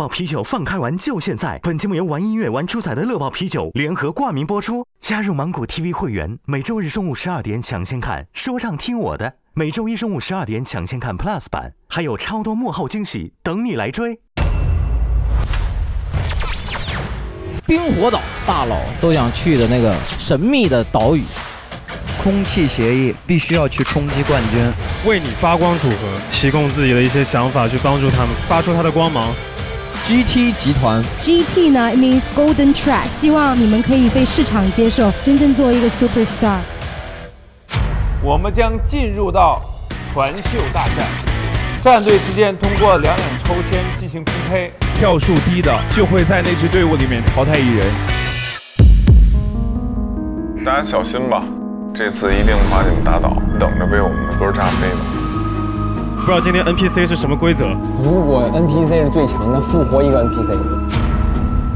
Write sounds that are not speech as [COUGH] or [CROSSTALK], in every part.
宝啤酒放开玩就现在！本节目由玩音乐玩出彩的乐宝啤酒联合冠名播出。加入芒果 TV 会员，每周日中午十二点抢先看《说唱听我的》，每周一中午十二点抢先看 Plus 版，还有超多幕后惊喜等你来追。冰火岛，大佬都想去的那个神秘的岛屿。空气协议必须要去冲击冠军，为你发光组合提供自己的一些想法，去帮助他们发出它的光芒。GT 集团，GT 呢 means Golden Track，希望你们可以被市场接受，真正做一个 super star。我们将进入到团秀大战，战队之间通过两两抽签进行 PK，，票数低的就会在那支队伍里面淘汰一人。大家小心吧。这次一定把你们打倒，等着被我们的歌炸飞呢。不知道今天 NPC 是什么规则？如果 NPC 是最强的，复活一个 NPC。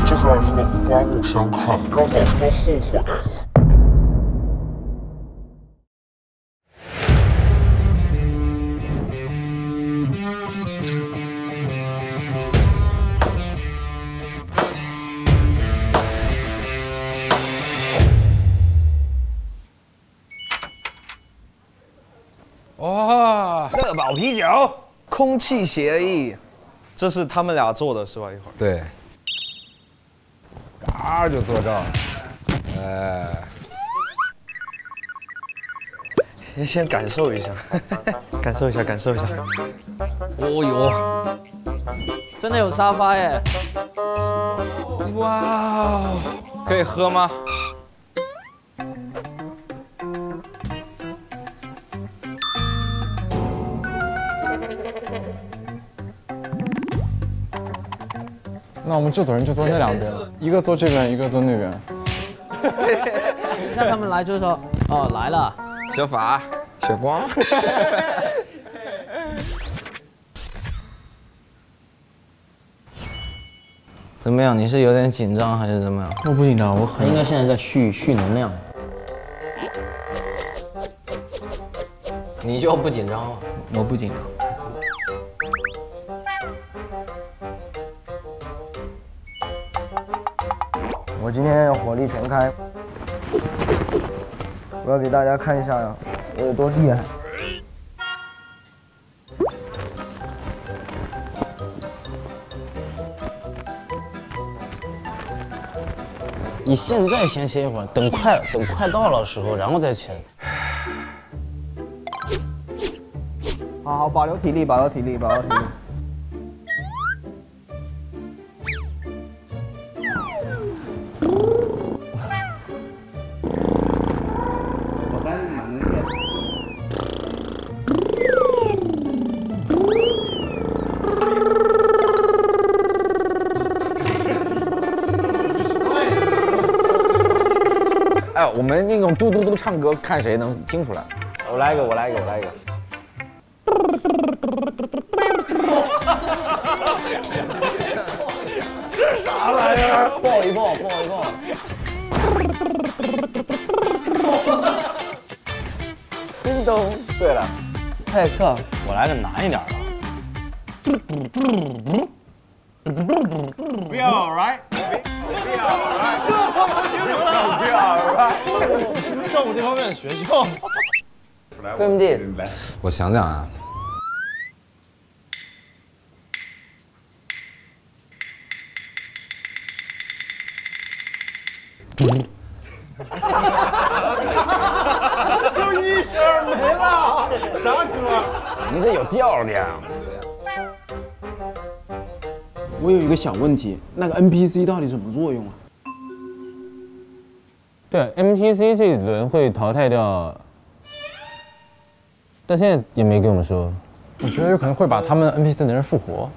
这是让他们刮目相看，让老师们后悔。啤酒，空气协议，这是他们俩做的是吧？一会儿。对，嘎就做这儿，哎，你先感受一下，[LAUGHS] 感受一下，感受一下。哦哟，真的有沙发耶！哇，可以喝吗？那我们制作人就坐那两边，一个坐这边，一个坐那边。[LAUGHS] 让他们来就说，哦来了，小法，小光。[LAUGHS] 怎么样？你是有点紧张还是怎么样？我不紧张，我很。应该现在在蓄蓄能量。你就不紧张了？我不紧张。我今天要火力全开，我要给大家看一下呀，我有多厉害！你现在先歇一会儿，等快等快到了时候，然后再签。好好保留体力，保留体力，保留体力。我们那种嘟嘟嘟唱歌，看谁能听出来。我来一个，我来一个，我来一个。这啥玩意儿？抱一抱，抱一抱。叮咚。对了，太特，我来个难一点的。学校？[LAUGHS] FMD，我想想啊。[LAUGHS] 就一声没了，啥歌？你得有调的呀。我有一个小问题，那个 NPC 到底什么作用啊？对，NPC 这一轮会淘汰掉，但现在也没跟我们说。我觉得有可能会把他们 NPC 的人复活。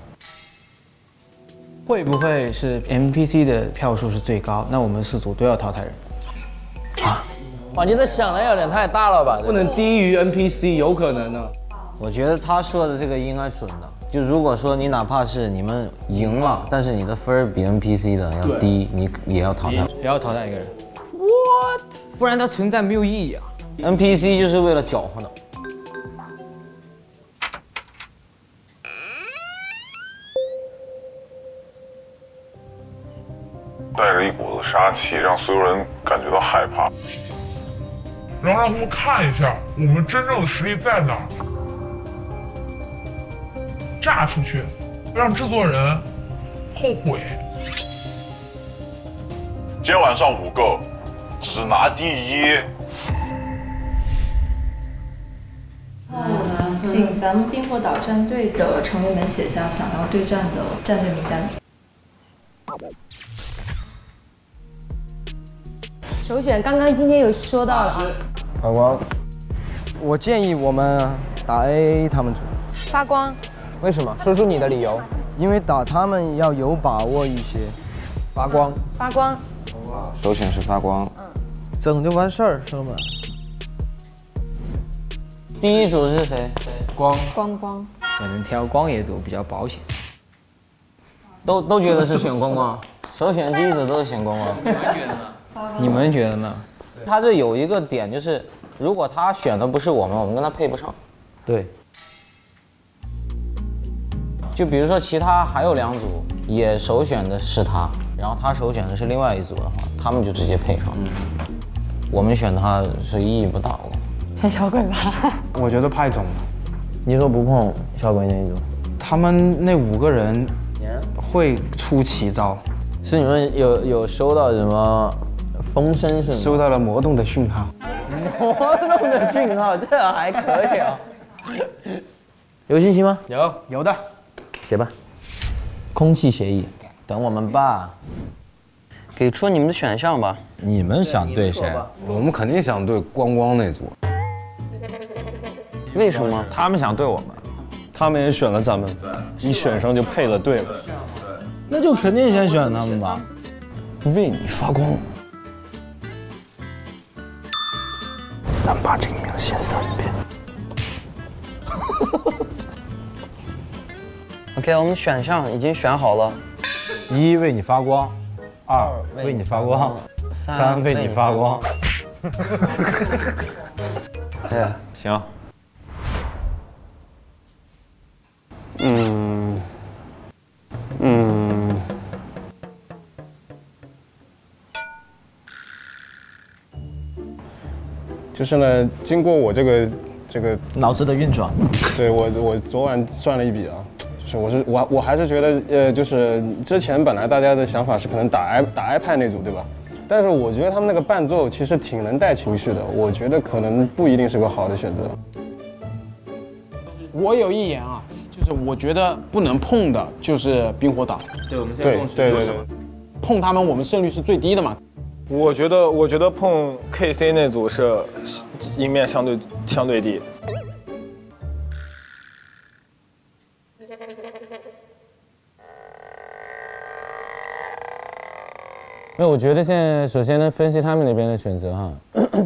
会不会是 NPC 的票数是最高？那我们四组都要淘汰人。啊？哇，你这想的有点太大了吧？不能低于 NPC，有可能呢。我觉得他说的这个应该准的。就如果说你哪怕是你们赢了，但是你的分儿比 NPC 的要低，你也要淘汰，也要淘汰一个人。What？不然它存在没有意义啊。NPC 就是为了搅和的。带着一股子杀气，让所有人感觉到害怕。然后让他们看一下我们真正的实力在哪儿，炸出去，让制作人后悔。今天晚上五个，只拿第一。呃，请咱们冰火岛战队的成员们写下想要对战的战队名单。首选刚刚今天有说到了啊，发光，我建议我们打 A 他们组。发光，为什么？说出你的理由。因为打他们要有把握一些。发光，发光，首选是发光。整就完事儿，兄弟们。第一组是谁？光光光，可能挑光野组比较保险。都都觉得是选光光，首选第一组都是选光光。你们觉得呢你们觉得呢？他这有一个点就是，如果他选的不是我们，我们跟他配不上。对。就比如说其他还有两组也首选的是他，然后他首选的是另外一组的话，他们就直接配上。我们选他是意义不大。选小鬼吧。[LAUGHS] 我觉得派总，你说不碰小鬼那一组，他们那五个人会出奇招。是你们有有收到什么风声是吗？收到了魔动的讯号。魔动的讯号，这还可以啊。[LAUGHS] 有信息吗？有有的。写吧。空气协议，等我们吧。给出你们的选项吧。你们想对谁？我们肯定想对光光那组。为什么？他们想对我们，他们也选了咱们，你选上就配了对了。那就肯定先选他们吧。为你发光。咱们把这个名字先扫一遍。[LAUGHS] OK，我们选项已经选好了。一为你发光，二为你发光，三为你发光。哎，行。嗯，嗯，就是呢，经过我这个这个脑子的运转，对我我昨晚算了一笔啊，就是我是我我还是觉得呃，就是之前本来大家的想法是可能打 i 打 iPad 那组对吧？但是我觉得他们那个伴奏其实挺能带情绪的，我觉得可能不一定是个好的选择。我有一言啊，就是我觉得不能碰的就是冰火岛。对，我们对对对对，碰他们我们胜率是最低的嘛。我觉得，我觉得碰 KC 那组是赢面相对相对低。没有，我觉得现在首先呢，分析他们那边的选择哈。[COUGHS]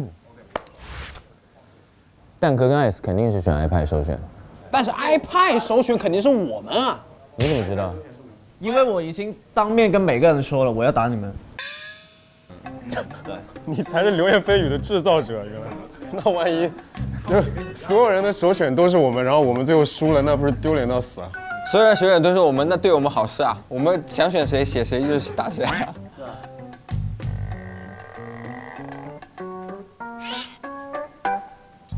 蛋壳跟 ice 肯定是选 iPad 首选，但是 iPad 首选肯定是我们啊。你怎么知道？因为我已经当面跟每个人说了，我要打你们。对，[LAUGHS] 你才是流言蜚语的制造者，原来。[LAUGHS] 那万一就所有人的首选都是我们，然后我们最后输了，那不是丢脸到死啊？所有人首选都是我们，那对我们好事啊！我们想选谁写谁就打谁啊。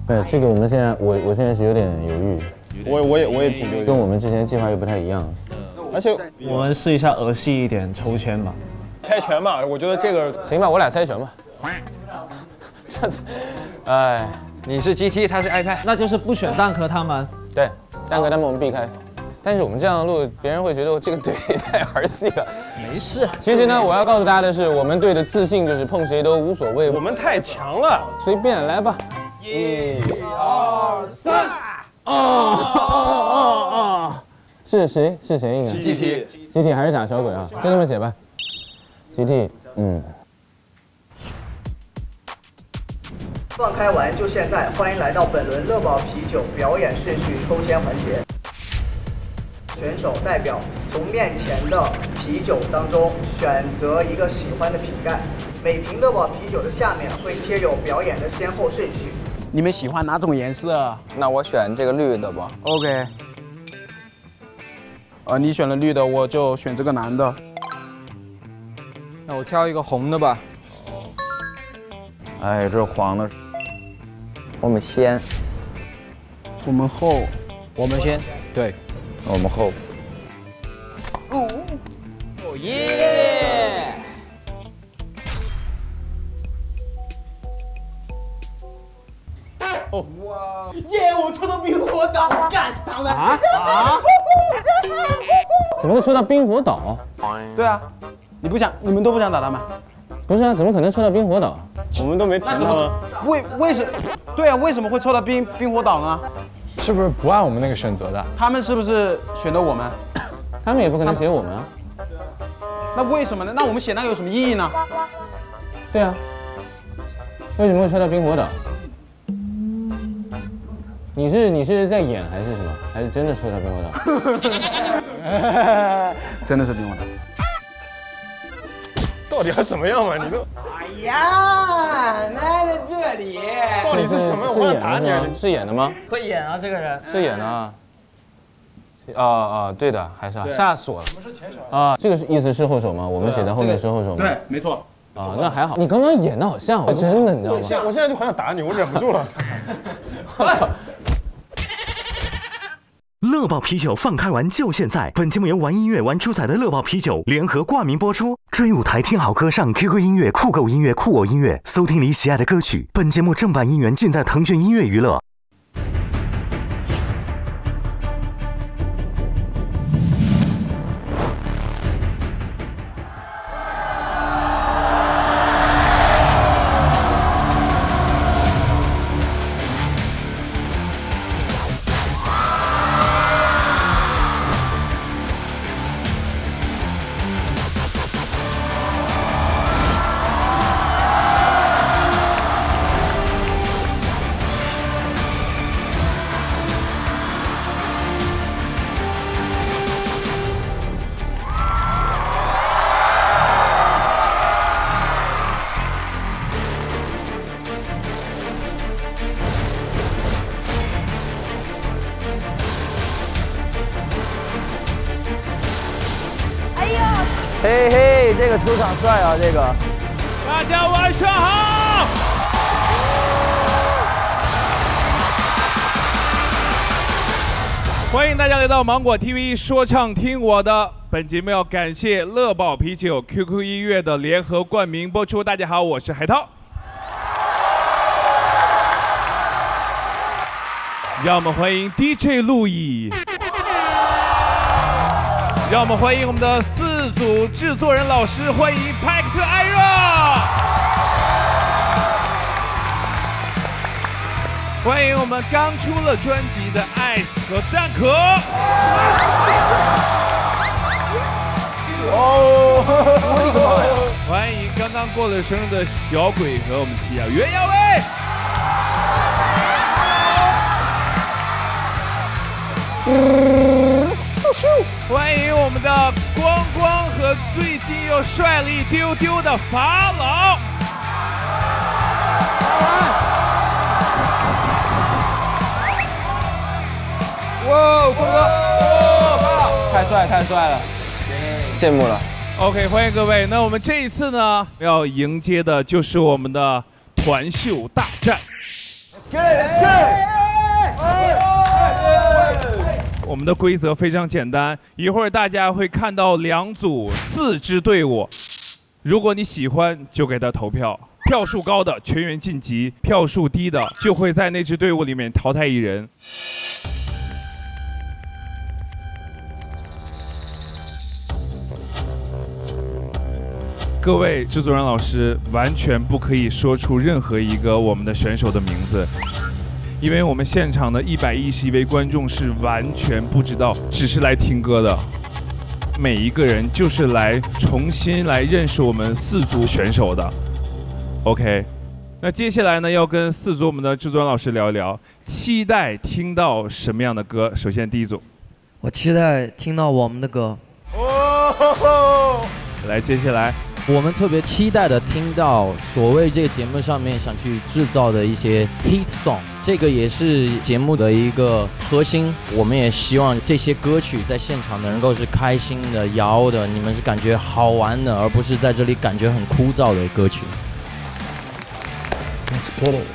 对，这个我们现在我我现在是有点犹豫。我我也我也挺犹豫，跟我们之前计划又不太一样。而且我们试一下儿戏一点抽签吧。猜拳吧，我觉得这个 [LAUGHS] 行吧，我俩猜拳吧。这样子，哎，你是 GT，他是 iPad，那就是不选蛋壳他们。对，蛋壳他们我们避开。但是我们这样录，别人会觉得我这个队太儿戏了。[LAUGHS] 没事。其实呢，我要告诉大家的是，我们队的自信就是碰谁都无所谓。我们太强了，随便来吧。一、二、三。哦哦哦哦！是谁？是谁赢啊？GT。GT 还是打小鬼啊？就这么写吧。GT，嗯。放开玩就现在！欢迎来到本轮乐宝啤酒表演顺序抽签环节。选手代表从面前的啤酒当中选择一个喜欢的瓶盖，每瓶乐宝啤酒的下面会贴有表演的先后顺序。你们喜欢哪种颜色？那我选这个绿的吧。OK。呃，你选了绿的，我就选这个蓝的。那我挑一个红的吧。哎，这是黄的。我们先，我们后，我们先。对，我们后。怎么会抽到冰火岛？对啊，你不想，你们都不想打他们？不是啊，怎么可能抽到冰火岛？我们都没填到啊。为为什？对啊，为什么会抽到冰冰火岛呢？是不是不按我们那个选择的？他们是不是选的我们？他们也不可能选我们啊。那为什么呢？那我们写那个有什么意义呢？对啊。为什么会抽到冰火岛？你是你是在演还是什么？还是真的抽到冰火岛？[LAUGHS] 真的是冰火岛。到底要怎么样嘛？你都哎呀，来了这里，到底是什么？我要打你！是演的吗？会演啊，这个人是演的啊。啊啊，对的，还是啊，吓死我了。我们是前手啊，这个是意思是后手吗？我们写在后面是后手吗？对，没错。啊，那还好。你刚刚演的好像，真的，你知道吗？我现在就很想打你，我忍不住了。[LAUGHS] 乐爆啤酒放开玩就现在！本节目由玩音乐玩出彩的乐爆啤酒联合冠名播出。追舞台听好歌，上 QQ 音乐、酷狗音乐、酷我音乐搜听你喜爱的歌曲。本节目正版音源尽在腾讯音乐娱乐。欢迎大家来到芒果 TV 说唱听我的。本节目要感谢乐宝啤酒、QQ 音乐的联合冠名播出。大家好，我是海涛。让我们欢迎 DJ 路易。让我们欢迎我们的四组制作人老师，欢迎 Pack to 艾热，欢迎我们刚出了专辑的 Ice 和蛋壳，哦，欢迎刚刚过了生日的小鬼和我们 T 啊袁耀威。欢迎我们的光光和最近又帅了一丢丢的法老。哇，光哥，哇，太帅太帅了，羡慕了。OK，欢迎各位。那我们这一次呢，要迎接的就是我们的团秀大战。Let's get it，Let's get 我们的规则非常简单，一会儿大家会看到两组四支队伍，如果你喜欢就给他投票，票数高的全员晋级，票数低的就会在那支队伍里面淘汰一人。各位制作人老师完全不可以说出任何一个我们的选手的名字。因为我们现场的一百一十一位观众是完全不知道，只是来听歌的。每一个人就是来重新来认识我们四组选手的。OK，那接下来呢，要跟四组我们的制作人老师聊一聊，期待听到什么样的歌？首先第一组，我期待听到我们的歌。哦，来，接下来我们特别期待的听到所谓这个节目上面想去制造的一些 hit song。这个也是节目的一个核心。我们也希望这些歌曲在现场能够是开心的、摇的，你们是感觉好玩的，而不是在这里感觉很枯燥的歌曲。Let's get it。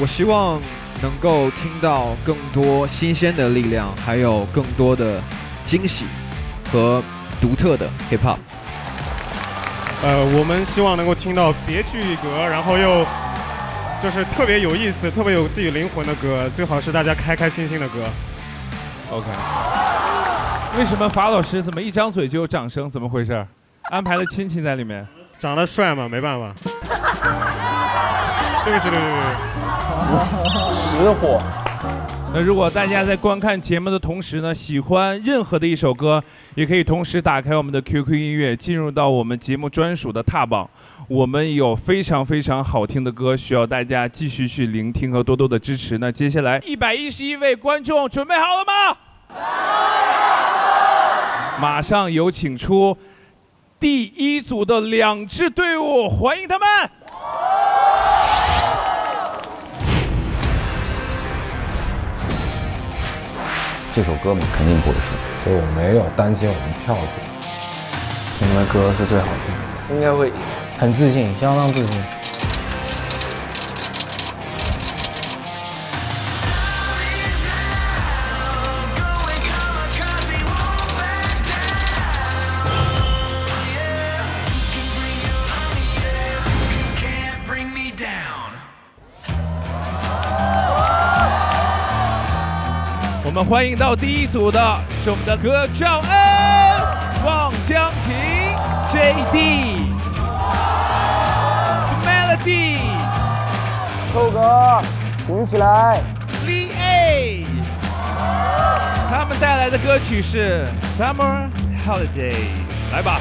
我希望能够听到更多新鲜的力量，还有更多的惊喜和独特的 hip hop。呃，我们希望能够听到别具一格，然后又就是特别有意思、特别有自己灵魂的歌，最好是大家开开心心的歌。OK。为什么法老师怎么一张嘴就有掌声？怎么回事？安排了亲戚在里面。长得帅嘛，没办法。[LAUGHS] 对不起，对不起，对不起。实火。那如果大家在观看节目的同时呢，喜欢任何的一首歌，也可以同时打开我们的 QQ 音乐，进入到我们节目专属的踏榜。我们有非常非常好听的歌，需要大家继续去聆听和多多的支持。那接下来一百一十一位观众准备好了吗？马上有请出第一组的两支队伍，欢迎他们。这首歌肯定不会输，所以我没有担心我们票数。你们的歌是最好听的，应该会很自信，相当自信。们欢迎到第一组的是我们的葛兆恩、望江婷、JD、Smelody、臭哥，挺起来！Lee A。他们带来的歌曲是《Summer Holiday》，来吧。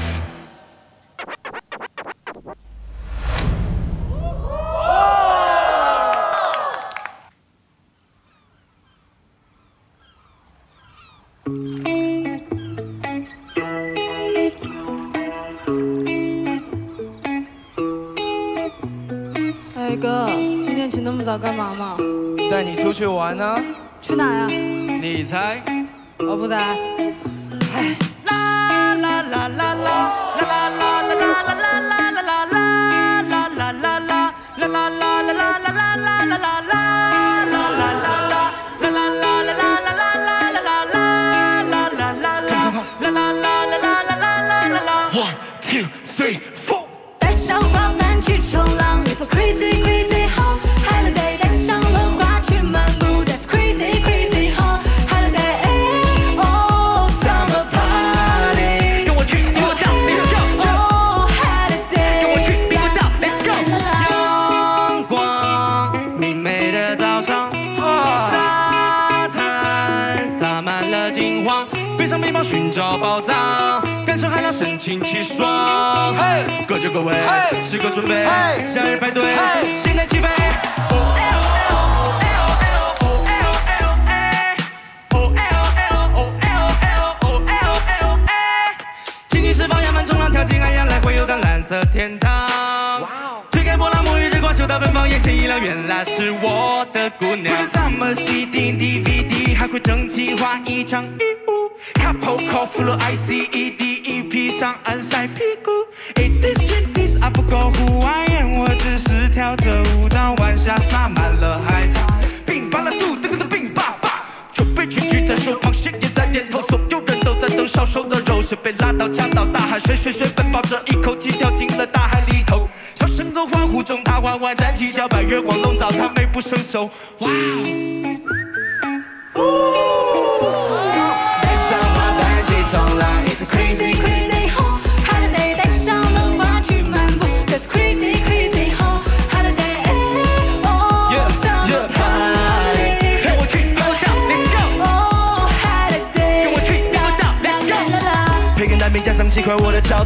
去玩呢、去哪呀？你猜？我不在。清气爽。各就各位，时刻准备，夏日派对，现在起飞。轻轻释放压满冲浪，跳进海洋，来回游到蓝色天堂。推开波浪，沐浴日光，嗅到芬芳，眼前一亮，原来是我的姑娘。Summer CD DVD 还会整齐划一场雨舞，Couple call full ICE 披上岸晒屁股。It is Chinese, I forgot who I am，我只是跳着舞蹈，晚霞洒满了海滩，冰巴了肚，这个是冰爸爸。酒杯曲举在手，螃蟹也在点头，所有人都在等烧熟的肉，谁被拉到呛到大喊，水水水奔跑着，一口气跳进了大海里头。小声中欢呼中，他缓缓站起脚，白月光笼罩他美不胜收。哇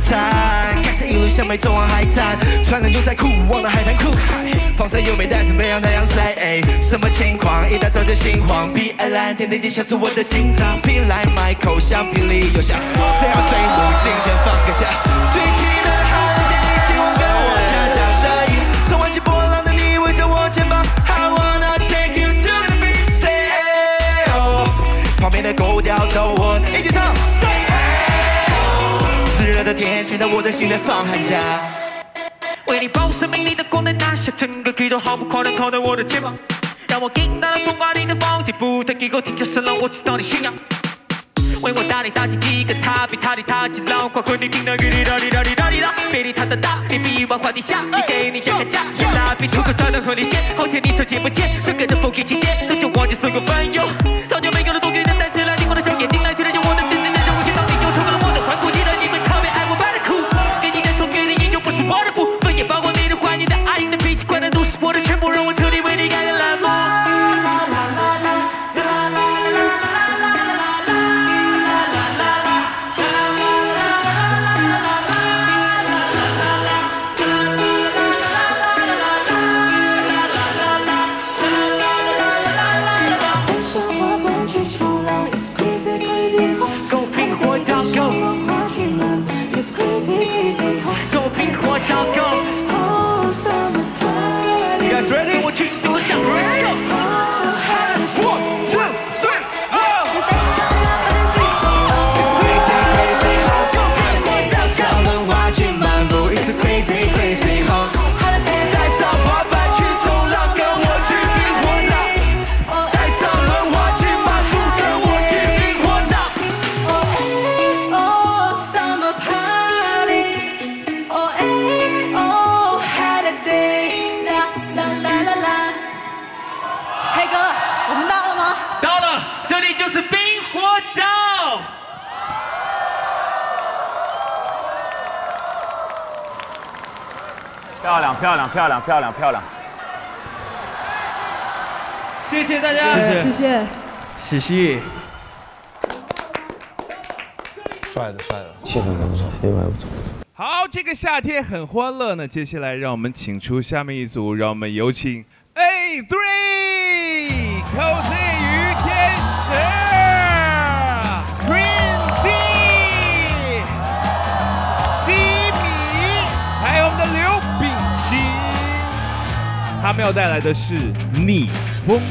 餐。开始一路向北，走往海滩，穿了牛仔裤，忘了海滩裤海。防晒又没带，准备让太阳晒。哎，什么情况？一大早就心慌。B I L I，天天记下住我的紧张。P L I，麦口香槟里有香。C L 水母，今天放个假。最亲的海的电影，希望跟我想象的一样。从外界波浪的你，围着我肩膀。I wanna take you to the beach。旁边的狗叼走我的。天，见到我的心在放寒假。为你报生命里的光能拿下整个宇宙，毫不夸张靠在我的肩膀，让我听到了童话里的放弃，不再给我听着声浪，我知道你信仰。为我大力打起几个他，比他力他起浪花，和你听到雨滴答滴答滴答滴答，比你他的大，你比万花底下，寄给你这个家，去蜡笔涂口上的和你线，好且你手见不见，整个的风给起点，早就忘记所有烦忧，早就没漂亮，漂亮，漂亮，漂亮，谢谢大家，谢谢。谢谢。帅的，帅的，气氛还不错，气氛还不错。好，这个夏天很欢乐呢。接下来让我们请出下面一组，让我们有请 A Three 寇子于天使他们要带来的是逆风。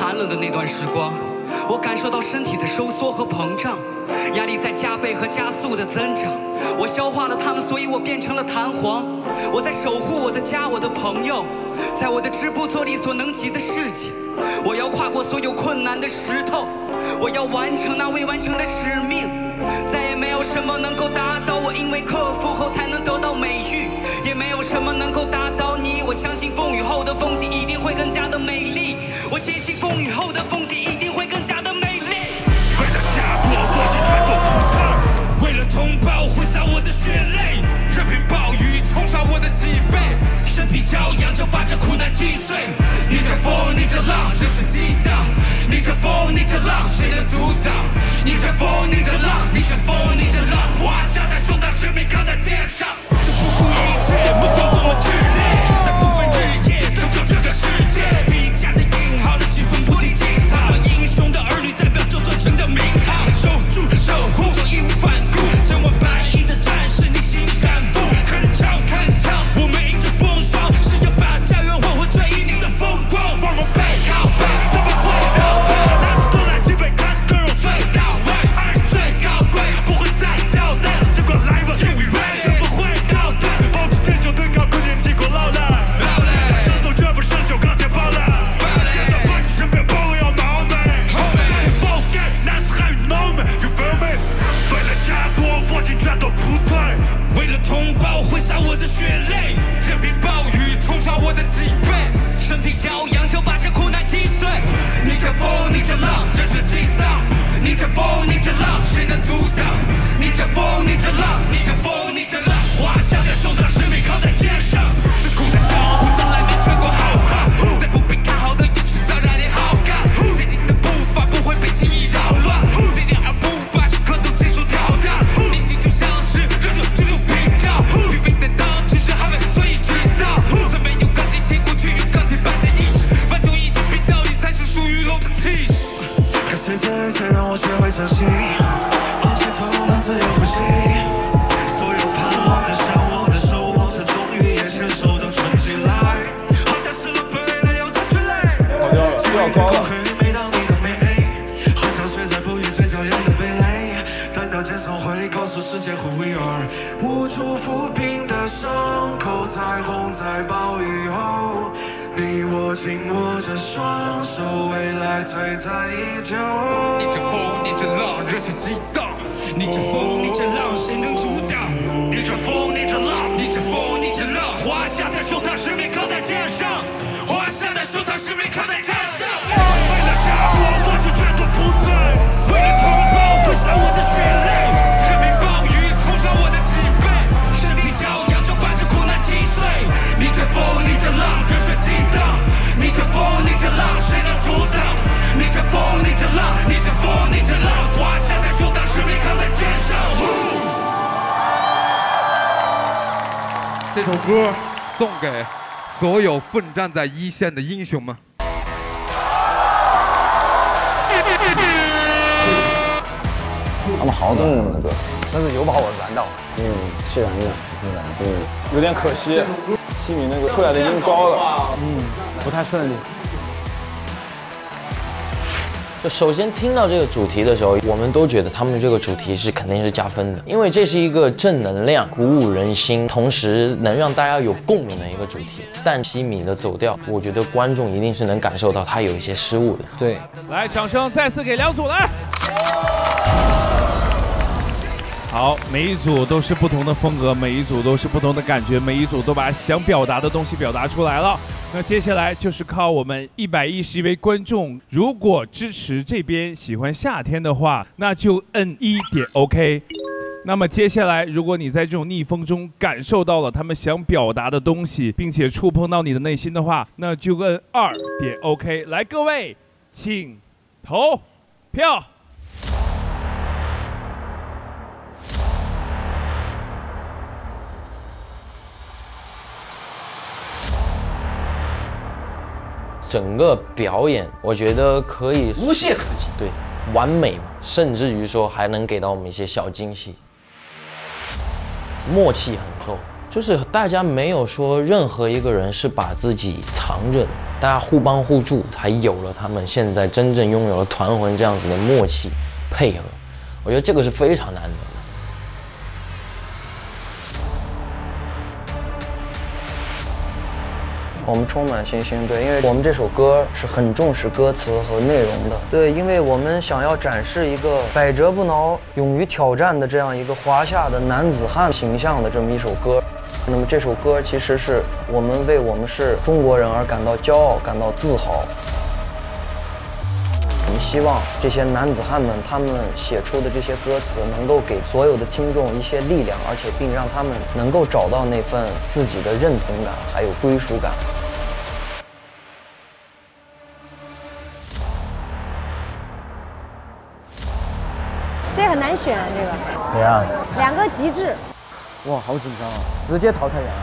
寒冷的那段时光，我感受到身体的收缩和膨胀，压力在加倍和加速的增长。我消化了它们，所以我变成了弹簧。我在守护我的家，我的朋友，在我的织布做力所能及的事情。我要跨过所有困难的石头，我要完成那未完成的使命。再也没有什么能够打倒我，因为克服后才能得到美誉，也没有什么能够打倒你。我相信风雨后的风景一定会更加的美丽，击碎。逆着风，逆着浪，热血激荡；逆着风，逆着浪，谁能阻挡？逆着风，逆着浪，逆着风，逆着浪，逆着浪，逆着风，逆着浪。华夏在胸膛使命扛在肩上。这首歌送给所有奋战在一线的英雄们。他们好懂我们的歌，但是有把我燃到。嗯，是燃的，是燃的，嗯，有点可惜，西米那个出来的音高了，嗯，不太顺利。就首先听到这个主题的时候，我们都觉得他们这个主题是肯定是加分的，因为这是一个正能量、鼓舞人心，同时能让大家有共鸣的一个主题。但西米的走调，我觉得观众一定是能感受到他有一些失误的。对，来，掌声再次给两组来。好，每一组都是不同的风格，每一组都是不同的感觉，每一组都把想表达的东西表达出来了。那接下来就是靠我们一百一十位观众，如果支持这边喜欢夏天的话，那就摁一点 OK。那么接下来，如果你在这种逆风中感受到了他们想表达的东西，并且触碰到你的内心的话，那就摁二点 OK。来，各位，请投票。整个表演，我觉得可以无懈可击，对，完美嘛，甚至于说还能给到我们一些小惊喜，默契很够，就是大家没有说任何一个人是把自己藏着的，大家互帮互助，才有了他们现在真正拥有了团魂这样子的默契配合，我觉得这个是非常难得我们充满信心，对，因为我们这首歌是很重视歌词和内容的，对，因为我们想要展示一个百折不挠、勇于挑战的这样一个华夏的男子汉形象的这么一首歌。那么这首歌其实是我们为我们是中国人而感到骄傲、感到自豪。我们希望这些男子汉们他们写出的这些歌词，能够给所有的听众一些力量，而且并让他们能够找到那份自己的认同感，还有归属感。这很难选啊，这个怎样？两个极致。哇，好紧张啊！直接淘汰人啊！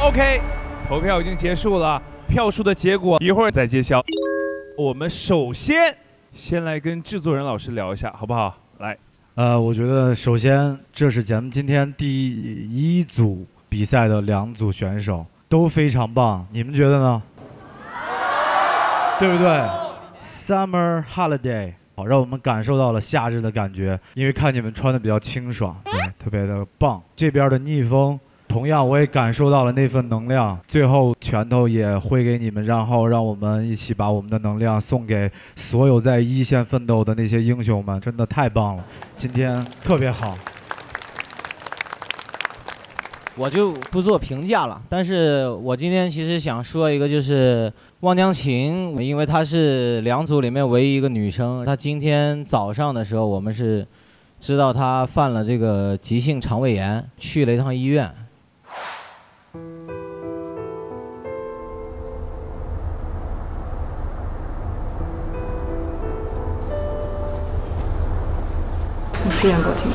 OK，投票已经结束了，票数的结果一会儿再揭晓。我们首先先来跟制作人老师聊一下，好不好？来，呃，我觉得首先这是咱们今天第一组比赛的两组选手都非常棒，你们觉得呢？[LAUGHS] 对不对？Summer Holiday，好，让我们感受到了夏日的感觉，因为看你们穿的比较清爽，对，特别的棒。这边的逆风。同样，我也感受到了那份能量。最后，拳头也挥给你们，然后让我们一起把我们的能量送给所有在一线奋斗的那些英雄们，真的太棒了！今天特别好。我就不做评价了，但是我今天其实想说一个，就是汪江琴，因为她是两组里面唯一一个女生，她今天早上的时候，我们是知道她犯了这个急性肠胃炎，去了一趟医院。你实演给我听。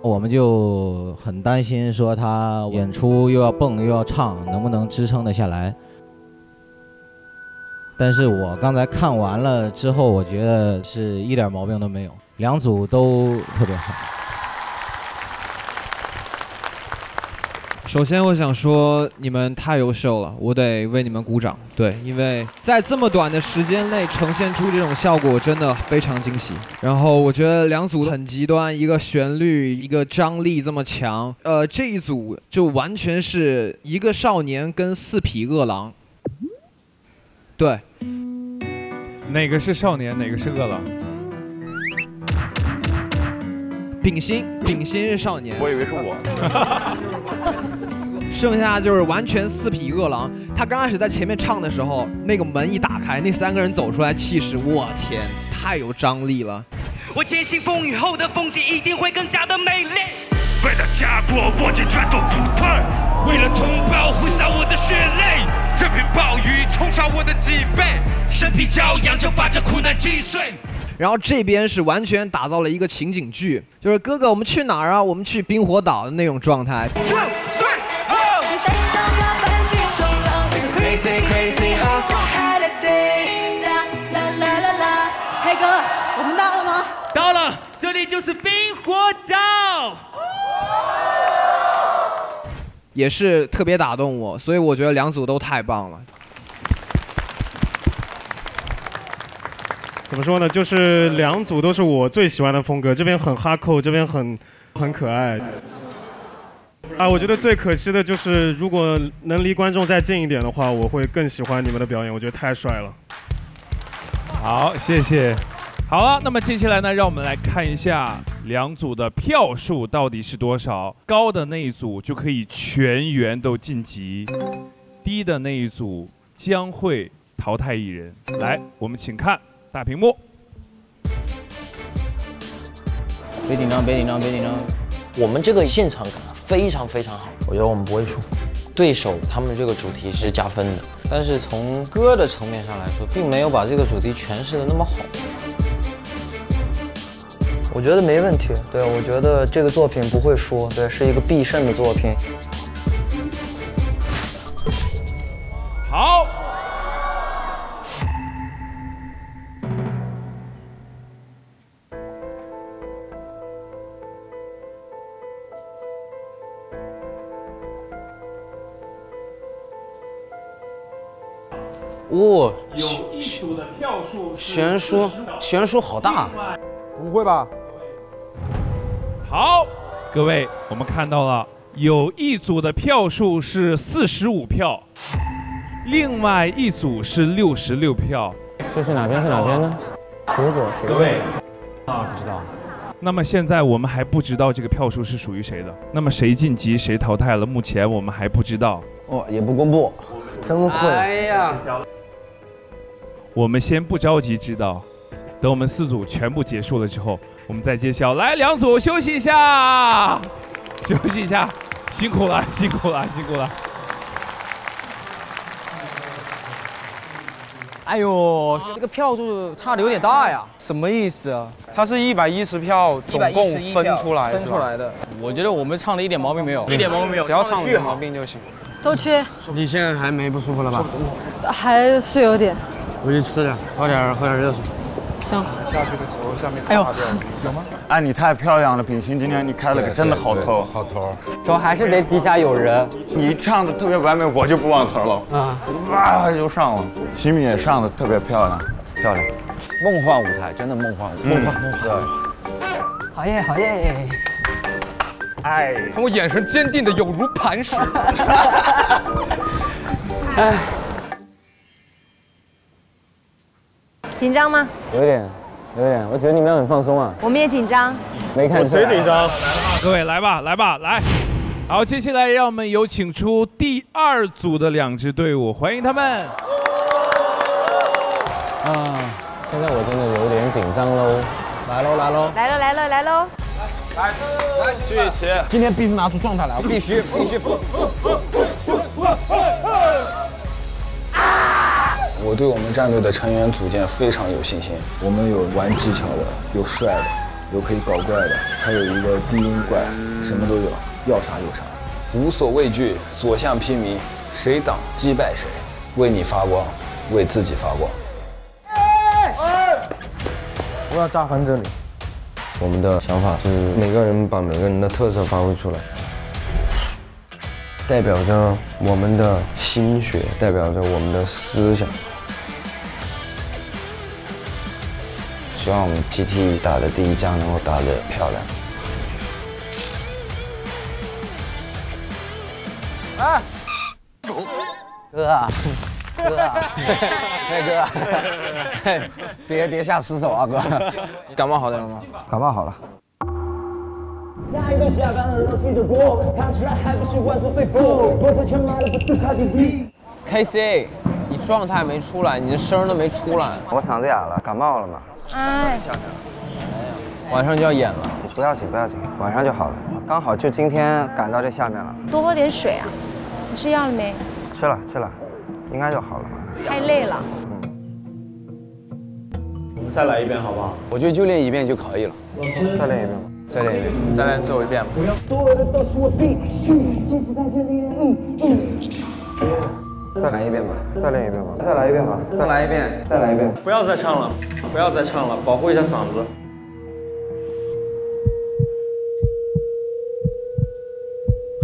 我们就很担心，说他演出又要蹦又要唱，能不能支撑得下来？但是我刚才看完了之后，我觉得是一点毛病都没有，两组都特别好。首先我想说，你们太优秀了，我得为你们鼓掌。对，因为在这么短的时间内呈现出这种效果，真的非常惊喜。然后我觉得两组很极端，一个旋律，一个张力这么强。呃，这一组就完全是一个少年跟四匹饿狼。对，哪个是少年，哪个是饿狼？丙辛，丙辛是少年。我以为是我。[LAUGHS] 剩下就是完全四匹饿狼。他刚开始在前面唱的时候，那个门一打开，那三个人走出来，气势，我天，太有张力了。我坚信风雨后的风景一定会更加的美丽。为了家国，我就全都不退；为了同胞，挥洒我的血泪。任凭暴雨冲刷我的脊背，身披骄阳就把这苦难击碎。然后这边是完全打造了一个情景剧，就是哥哥，我们去哪儿啊？我们去冰火岛的那种状态。Crazy crazy holiday，啦啦啦啦啦。黑哥，我们到了吗？到了，这里就是冰火岛。也是特别打动我，所以我觉得两组都太棒了。怎么说呢？就是两组都是我最喜欢的风格，这边很哈扣，这边很很可爱。啊，我觉得最可惜的就是，如果能离观众再近一点的话，我会更喜欢你们的表演，我觉得太帅了。好，谢谢。好了，那么接下来呢，让我们来看一下两组的票数到底是多少。高的那一组就可以全员都晋级，低的那一组将会淘汰一人。来，我们请看大屏幕。别紧张，别紧张，别紧张。我们这个现场感非常非常好，我觉得我们不会输。对手他们这个主题是加分的，但是从歌的层面上来说，并没有把这个主题诠释的那么好。我觉得没问题。对，我觉得这个作品不会输，对，是一个必胜的作品。哇、有一组的票数悬殊悬殊好大。不会吧？好，各位，我们看到了有一组的票数是四十五票，另外一组是六十六票。这是哪边是哪边呢？谁左谁各位，啊，不知道。那么现在我们还不知道这个票数是属于谁的。那么谁晋级谁淘汰了，目前我们还不知道。哦，也不公布。真会。哎呀，我们先不着急知道，等我们四组全部结束了之后，我们再揭晓。来，两组休息一下，[LAUGHS] 休息一下，辛苦了，[LAUGHS] 辛苦了，辛苦了。哎呦，这个票数差的有点大呀。什么意思啊？它是一百一十票，总共分出来分出来的。我觉得我们唱的一点毛病没有，一点毛病没有只要唱得唱得没毛病就行。周区你现在还没不舒服了吧？还是有点。回去吃点，喝点喝点热水。行。下去的时候下面哎呦有吗？哎，你太漂亮了，秉鑫，今天你开了个真的好头，好头。主要还是得底下有人。你唱的特别完美，我就不忘词了，啊，哇就上了。新敏也上的特别漂亮，漂亮。梦幻舞台，真的梦幻舞台。梦幻梦幻。好耶，好耶。哎，看我眼神坚定的有如磐石。哎，[LAUGHS] 紧张吗？有点，有点，我觉得你们很放松啊，我们也紧张。没看出来。张。各位来吧，来吧，来。好，接下来让我们有请出第二组的两支队伍，欢迎他们。啊，现在我真的有点紧张喽。来喽，来喽。来喽来喽来喽！来，来，去起。今天必须拿出状态来，我必须必须。我对我们战队的成员组建非常有信心。我们有玩技巧的，有帅的，有可以搞怪的，还有一个低音怪，什么都有，要啥有啥，无所畏惧，所向披靡，谁挡击败谁，为你发光，为自己发光。我要炸翻这里。我们的想法是每个人把每个人的特色发挥出来。代表着我们的心血，代表着我们的思想。希望我们 GT 打的第一仗能够打得漂亮。啊！哥啊，哥啊，哎哥啊，别别下死手啊哥！感冒好点了吗？感冒好了。KC，你状态没出来，你的声都没出来。我嗓子哑了，感冒了嘛。哎，晚上就要演了，不要紧不要紧，晚上就好了。刚好就今天赶到这下面了，多喝点水啊！你吃药了没？吃了吃了，应该就好了。太累了。我们再来一遍好不好？我觉得就练一遍就可以了。再练一遍吧。再练一遍，再练最后一遍吧。所有的都是我必须，坚持在这里，嗯嗯。再来一遍吧，再练一遍吧，再来一遍吧，再来一遍，再来一遍。不要再唱了，不要再唱了，保护一下嗓子。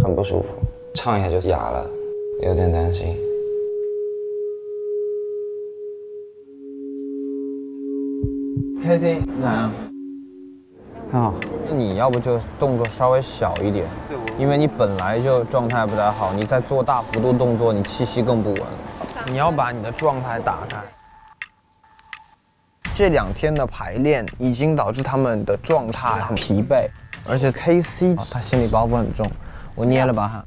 很不舒服，唱一下就哑了，有点担心。开心咋样？很好。你要不就动作稍微小一点，因为你本来就状态不太好，你再做大幅度动作，你气息更不稳。你要把你的状态打开。这两天的排练已经导致他们的状态很疲惫，而且 KC 他心理包袱很重，我捏了把汗。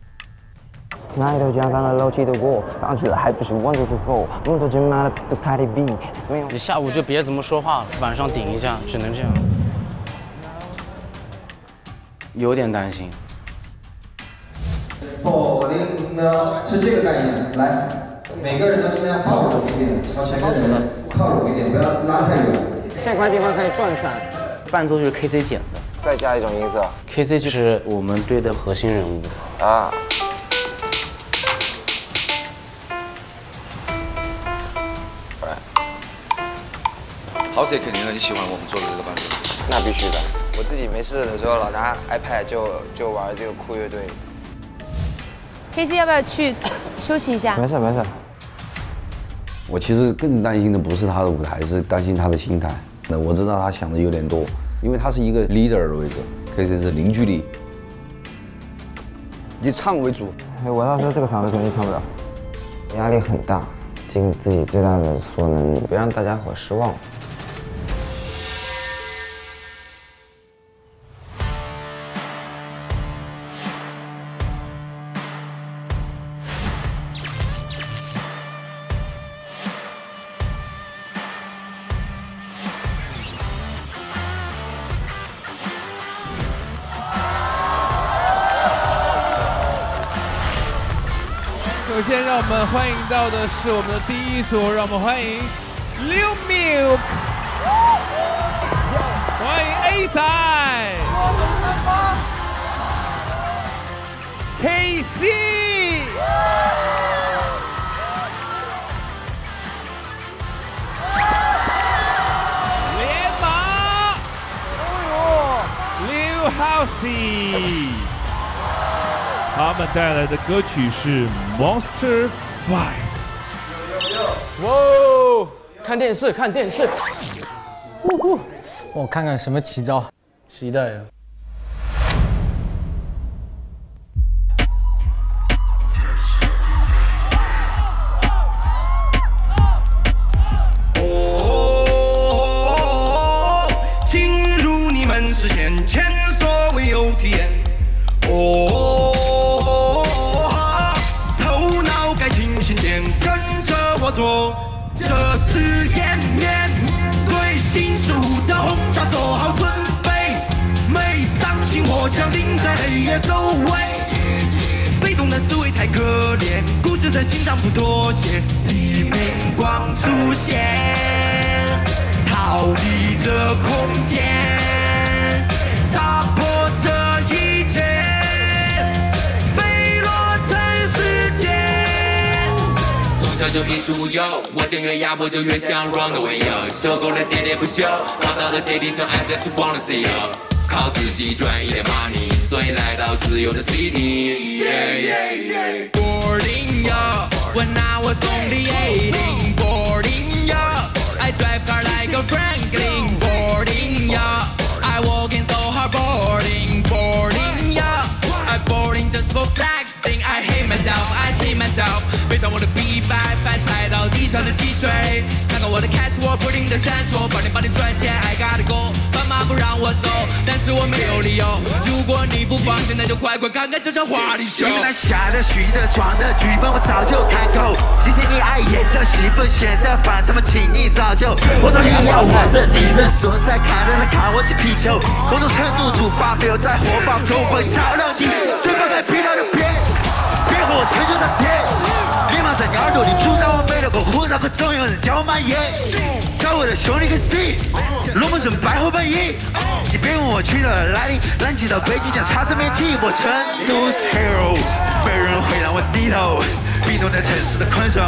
你下午就别怎么说话了，晚上顶一下，只能这样。有点担心。否定呢是这个概念，来，每个人都尽量靠拢一点，朝前面的人靠拢一点，不要拉太远。这块地方可以转散。伴奏就是 KC 剪的再加一种音色。，KC 就是我们队的核心人物。啊。豪姐肯定很喜欢我们做的这个伴奏。那必须的，我自己没事的时候老拿 iPad 就就玩这个酷乐队。KC 要不要去休息一下？没事没事。我其实更担心的不是他的舞台，是担心他的心态。那我知道他想的有点多，因为他是一个 leader 的位置，KC 是零距离。以唱为主。哎，我到时候这个嗓子肯定唱不了，压力很大，尽自己最大的所能，别让大家伙失望。到的是我们的第一组，让我们欢迎刘 milk，欢迎 A 仔，KC，连马，刘 Housey。他们带来的歌曲是《Monster Five》。哇哦！看电视，看电视。呼呼，我看看什么奇招，期待啊！进入你们视线，前所未有体验。新时的红茶，做好准备。每当心火降临在黑夜周围，被动的思维太可怜，固执的心脏不妥协。黎明光出现，逃离这空间，小就衣食无忧，我见越压迫就越想 run away yo，受够了喋喋不休，跑到了阶梯上，I just wanna see you。靠自己赚一点 money，所以来到自由的 city。Yeah, yeah, yeah. Boarding up when I was only eighteen。Boarding up，I drive car like a Franklin. Boarding up, I walking so hard. Boarding, boarding up, I boarding just for fun I hate myself, I see myself. 背上我的 B 白白踩到地上的积水，看看我的 cash，我不停的闪烁，八点八点赚钱，I gotta go。爸妈不让我走，但是我没有理由。如果你不放，心，那就快快看看这场华丽秀。原来下的、虚的、装的剧本我早就看够，谢谢你爱演的戏份，现在反正么，请你早就。我早预料我的敌人坐在看着他看我的皮球，某种程度出发没有在火爆都会照亮你，最怕该逼到的别，别和我成就的爹，别忙在你耳朵里主张我没得过护照，可总有人叫我满意。找我的兄弟跟 C，龙门阵败后半夜。你别问我去了哪里，南极到北极将差生面积，我成都是 hero，没人会让我低头。冰冻在城市的困兽，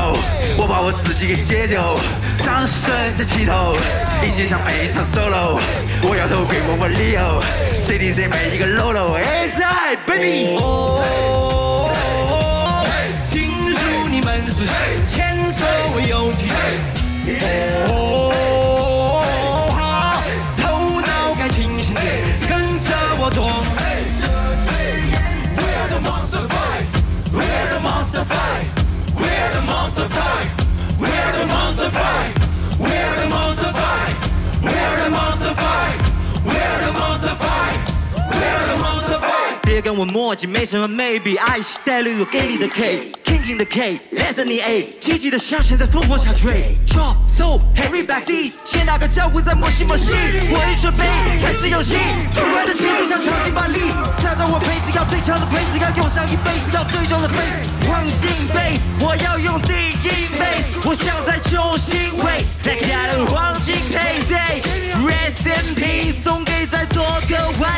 我把我自己给解救，掌声在起头，迎接像每一场 solo，我要投给我我理由，CDC 每一个 lolo SI baby。前所未有的，哦，好，头脑该清醒点，跟着我做。别跟我墨迹，没什么 maybe，爱是 you 给你的 key。King 的 K，蓝色你 A，积极的向前在疯狂下坠，drop so Harry back D，先打个招呼再默西默西，我已准备开始游戏，突然的气度像长津巴力，站在我配置要最强的配置，要用上一辈子，要最重的 bass，黄金 bass，我要用第一 bass，我想在中心位，来个大的黄金 bass，rest in peace，送给在座各位。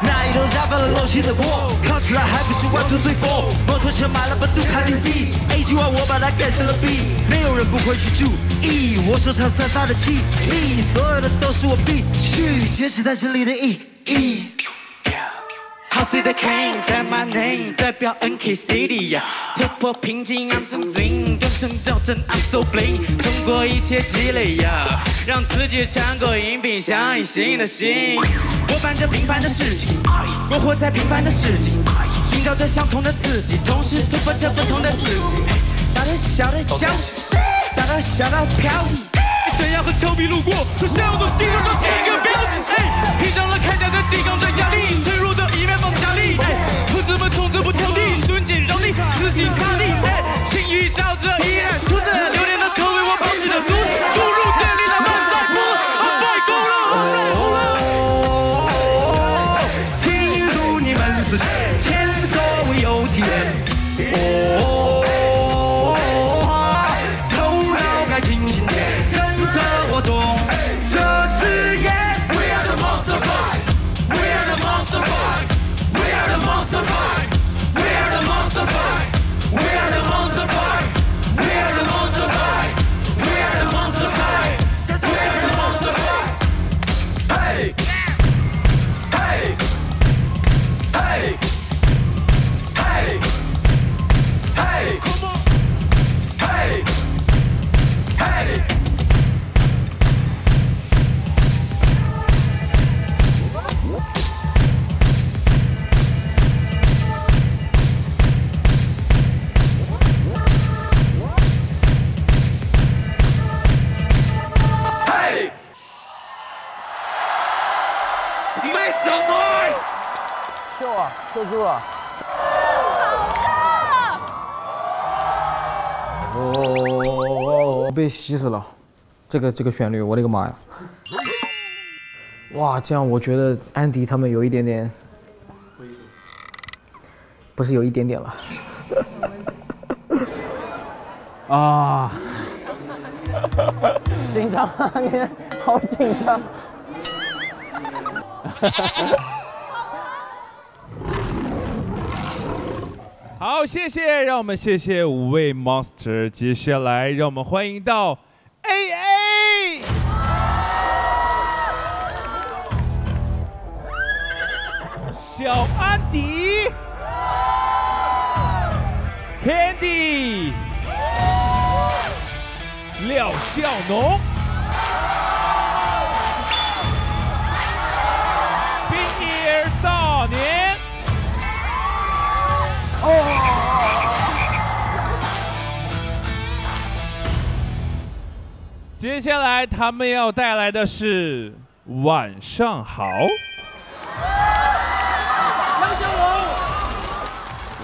那一头下翻了陋习的锅，扛起来还不是 one two three four。摩托车买了把杜卡迪 V，A 计划我把它改成了 B，没有人不会去注意我手上散发的气力，所有的都是我必须坚持在这里的意义。House the King，代 my name，代表 NK City 呀，突破瓶颈，I'm so bling，变成吊针，I'm so bling，通过一切积累呀，让自己穿过荧屏，相信新的心。我办着平凡的事情，我活在平凡的世纪，寻找着相同的自己，同时突破着不同的自己。大的小的交大的小到飘逸。山羊和丘比路过，都向往地球上第一个标志。哎，披上了铠甲在抵抗着压力，脆弱的一面放下力。哎，兔子们从此不挑剔，瞬间让你死心塌地。哎，心与沼泽依然出自榴莲的口味，我保持着独立，住了。哦，被吸死了！这个这个旋律，我的个妈呀！哇，这样我觉得安迪他们有一点点，不是有一点点了。啊！紧张啊，你好紧张。好，谢谢，让我们谢谢五位 monster。接下来，让我们欢迎到 A A。小安迪，Candy，廖笑农，接下来他们要带来的是《晚上好》。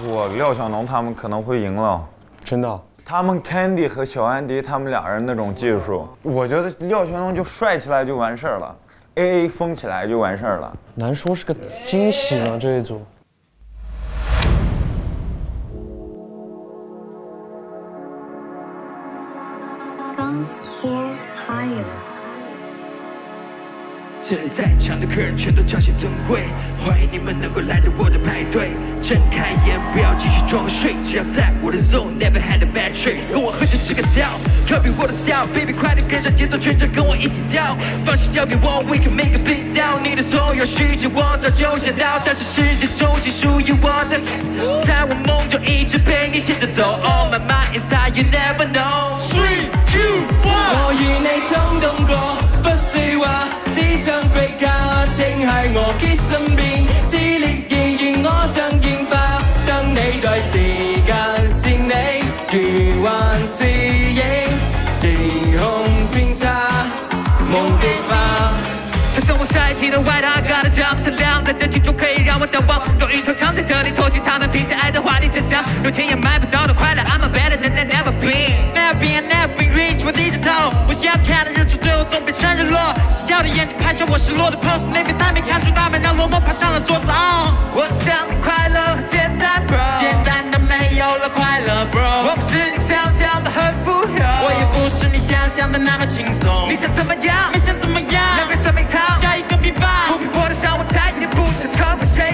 我廖小龙他们可能会赢了，真的。他们 Candy 和小安迪他们俩人那种技术，我觉得廖小龙就帅起来就完事儿了，AA 疯起来就完事儿了。难说是个惊喜呢这一组。这里在场的客人全都彰显尊贵，欢迎你们能够来到我的派对。睁开眼，不要继续装睡，只要在我的 zone，never had a bad trip。跟我喝酒吃个调，copy 我的 style，baby 快点跟上节奏，全场跟我一起跳。放心交给我，we can make a big deal。你的所有需求我早就想到，但是世界中心属于我的，在我梦中一直陪你牵着走。Oh my mind inside，you never know。Three two one。我與你冲动过，不說話，只想歸家，請喺我嘅身邊，熾烈熱熱我像煙花，等你在時間線裏，如幻似影，時空偏差，夢極化。穿着我帅气的外套，got a job 闪亮在人群中可以让我淡忘。都一场场在这里唾弃他们平时爱的华丽假象，有钱也买不到的快乐，I'm a better than I never been。Never been, never been rich，我，想要看的日出最后总变成日落。嬉笑的眼睛拍下我失落的 pose，那边他没看出大门，让落寞爬上了桌子。哦我想的快乐很简单简单的没有了快乐，bro。我不是你想象的很富有，我也不是你想象的那么轻松。你想怎么样？你想怎么样？两杯酸梅汤，加一个米饭，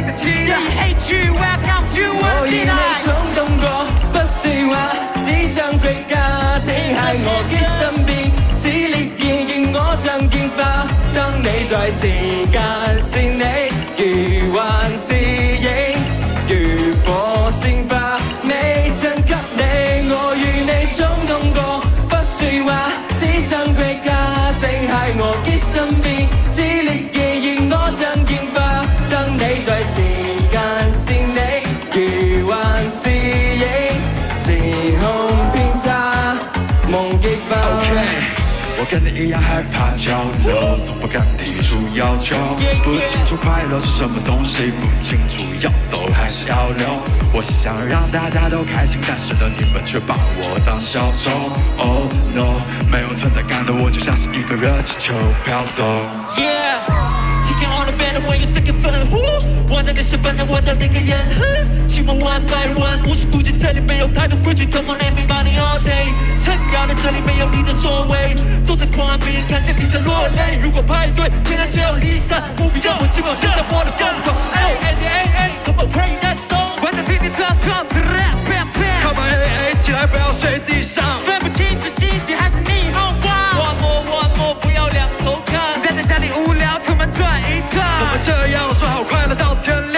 的替代。Hate you, welcome to 我与你衝動過，不說話，只想歸家，請喺我嘅身邊，熾烈熱熱我像煙花，等你在時間是你，如幻似影，如火星花，未曾給你。我與你衝動過，不說話，只想歸家，請喺我嘅身邊，熾烈我跟你一样害怕交流，总不敢提出要求。不清楚快乐是什么东西，不清楚要走还是要留。我想让大家都开心，但是呢，你们却把我当小丑。Oh no，没有存在感的我就像是一个热气球飘走。Yeah, taking on the band when you second feeling 个身份，我的那个人，哼希望 one by one，无数不见这里没有太多规矩，Come on everybody all day，撑腰的这里没有你的座位，都在狂别看见你在落泪。如果派对，天然只有离散，不必让我就像我的疯狂。哎哎哎哎，Come on pray that song，玩的听听唱唱，rap rap rap。Come on A A 起来，不要睡地上。分不清是星星还是霓虹光。One more one more，不要两头看，待在家里无聊，出门转一转。怎么这样说好快乐到天亮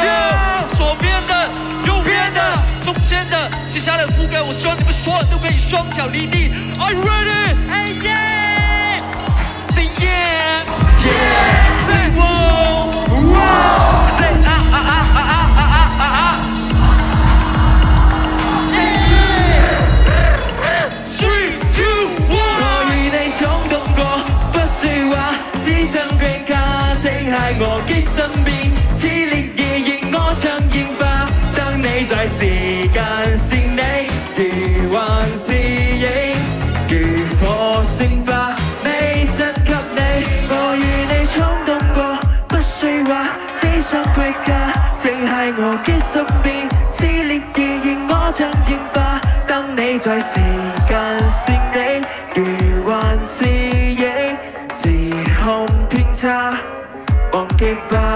show. 左边的，右边的，中间的，接下来覆盖我，希望你们所有人都可以双脚离地。Are you ready? Hey yeah! Say yeah, yeah. Say whoa, whoa. Say ah ah ah ah ah ah ah ah. Yeah. Three, two, 我 one. 與你衝動過，不說話，只想歸家，請喺我嘅身我嘅身邊，熾烈意燃我像烟花，等你在时间线里，如幻似影，时空偏差，忘记吧。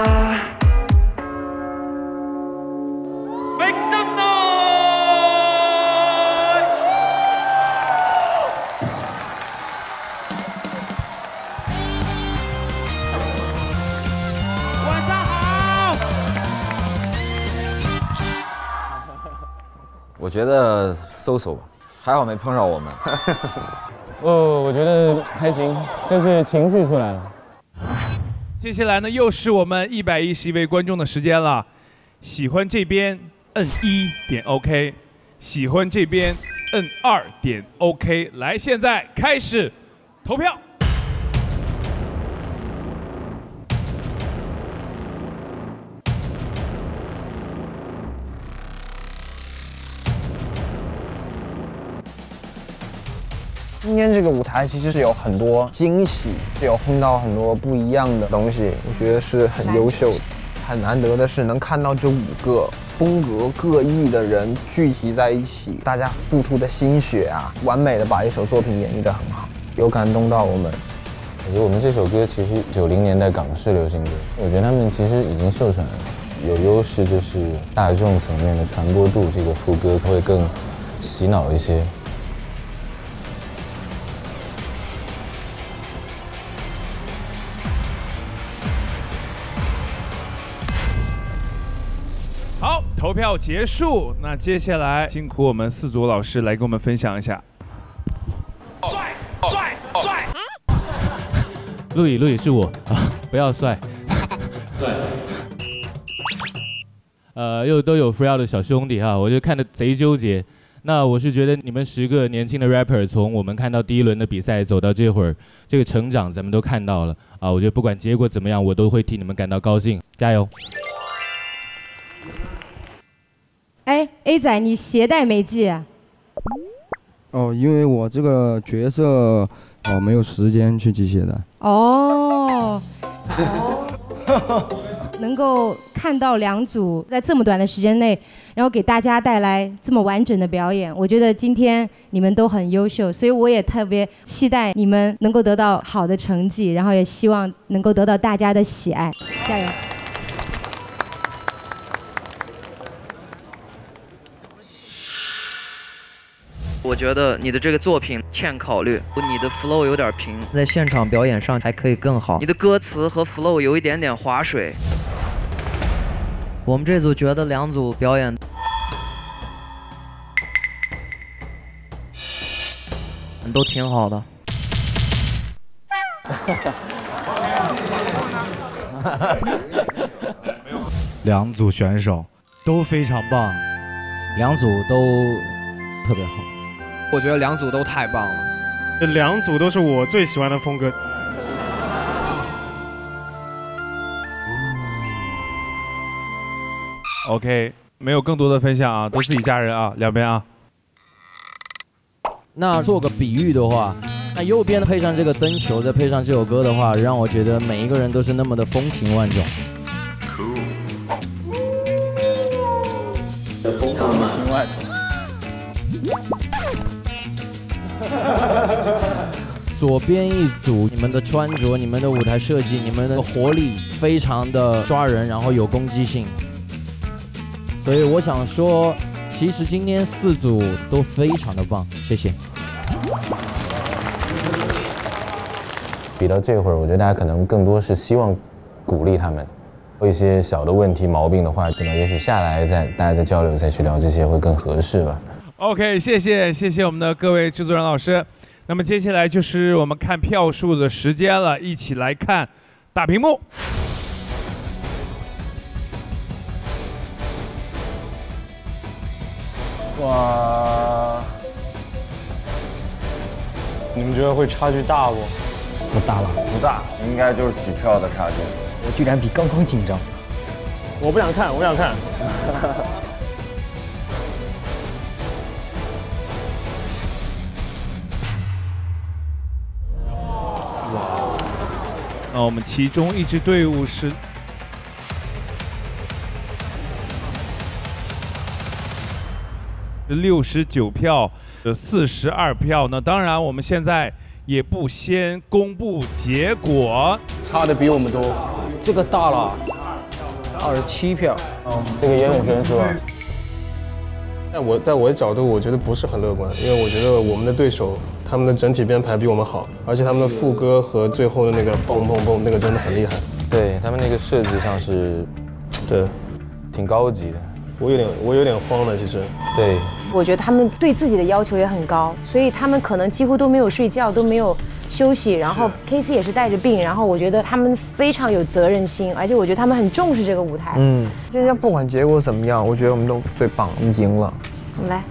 觉得搜搜吧，还好没碰上我们。[LAUGHS] 哦，我觉得还行，就是情绪出来了。接下来呢，又是我们一百一十一位观众的时间了。喜欢这边摁一点 OK，喜欢这边摁二点 OK。来，现在开始投票。今天这个舞台其实是有很多惊喜，是有碰到很多不一样的东西，我觉得是很优秀的。很难得的是能看到这五个风格各异的人聚集在一起，大家付出的心血啊，完美的把一首作品演绎得很好，有感动到我们。我觉得我们这首歌其实九零年代港式流行歌，我觉得他们其实已经秀出来了，有优势就是大众层面的传播度，这个副歌会更洗脑一些。投票结束。那接下来辛苦我们四组老师来跟我们分享一下。帅帅帅！陆毅陆毅是我啊，不要帅。对。呃，又都有 free out 的小兄弟哈，我就看得贼纠结。那我是觉得你们十个年轻的 rapper，从我们看到第一轮的比赛走到这会儿，这个成长咱们都看到了啊。我觉得不管结果怎么样，我都会替你们感到高兴，加油！哎，A 仔，你鞋带没系啊？哦，因为我这个角色哦没有时间去系鞋带。哦，能够看到两组在这么短的时间内，然后给大家带来这么完整的表演，我觉得今天你们都很优秀，所以我也特别期待你们能够得到好的成绩，然后也希望能够得到大家的喜爱，加油！我觉得你的这个作品欠考虑，你的 flow 有点平，在现场表演上还可以更好。你的歌词和 flow 有一点点划水。我们这组觉得两组表演都挺好的。两组选手都非常棒，两组都特别好。我觉得两组都太棒了，这两组都是我最喜欢的风格。OK，没有更多的分享啊，都自己家人啊，两边啊。那做个比喻的话，那右边配上这个灯球，再配上这首歌的话，让我觉得每一个人都是那么的风情万种。[LAUGHS] 左边一组，你们的穿着、你们的舞台设计、你们的活力非常的抓人，然后有攻击性。所以我想说，其实今天四组都非常的棒，谢谢。比到这会儿，我觉得大家可能更多是希望鼓励他们，有一些小的问题毛病的话，可能也许下来再大家再交流再去聊这些会更合适吧。OK，谢谢谢谢我们的各位制作人老师。那么接下来就是我们看票数的时间了，一起来看大屏幕。哇！你们觉得会差距大不？不大了，不大，应该就是几票的差距。我居然比刚刚紧张。我不想看，我不想看。那我们其中一支队伍是六十九票，有四十二票。那当然，我们现在也不先公布结果，差的比我们多。这个大了，二十七票。嗯，这个也很悬殊啊。在我在我的角度，我觉得不是很乐观，因为我觉得我们的对手他们的整体编排比我们好，而且他们的副歌和最后的那个蹦蹦蹦那个真的很厉害。对他们那个设计上是，对，挺高级的。我有点我有点慌了，其实。对，我觉得他们对自己的要求也很高，所以他们可能几乎都没有睡觉，都没有休息。然后 K C 也是带着病，然后我觉得他们非常有责任心，而且我觉得他们很重视这个舞台。嗯，今天不管结果怎么样，我觉得我们都最棒，我们赢了。我们来，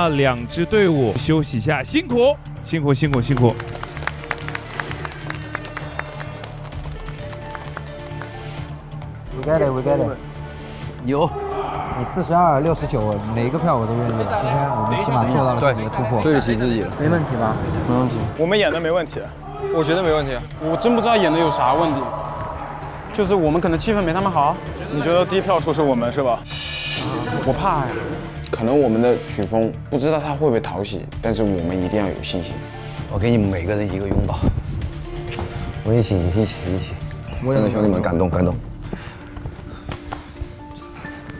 那两支队伍休息一下，辛苦，辛苦，辛苦，辛苦。We get it, we get it。有，你四十二、六十九，哪个票我都愿意。今天我们起码做到了自己的突破，对得起自己了。没问题吧？没问题。我们演的没问题，我觉得没问题。我真不知道演的有啥问题，就是我们可能气氛没他们好。你觉得低票数是我们是吧？我怕呀。可能我们的曲风不知道他会不会讨喜，但是我们一定要有信心。我给你们每个人一个拥抱，我们一起一起一起，真的兄弟们感动感动，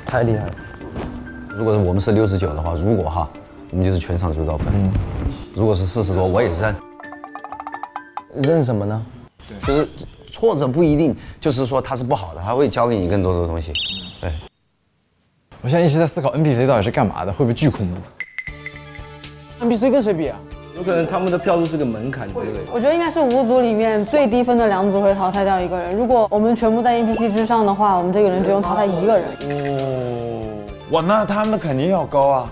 太厉害了。如果我们是六十九的话，如果哈，我们就是全场最高分。如果是四十多，我也认。认什么呢？就是挫折不一定就是说它是不好的，它会教给你更多的东西。对。我现在一直在思考 NPC 到底是干嘛的，会不会巨恐怖？NPC 跟谁比啊？有可能他们的票数是个门槛之类的。我觉得应该是五组里面最低分的两组会淘汰掉一个人。如果我们全部在 NPC 之上的话，我们这个人只用淘汰一个人。哦，哇，那他们肯定要高啊，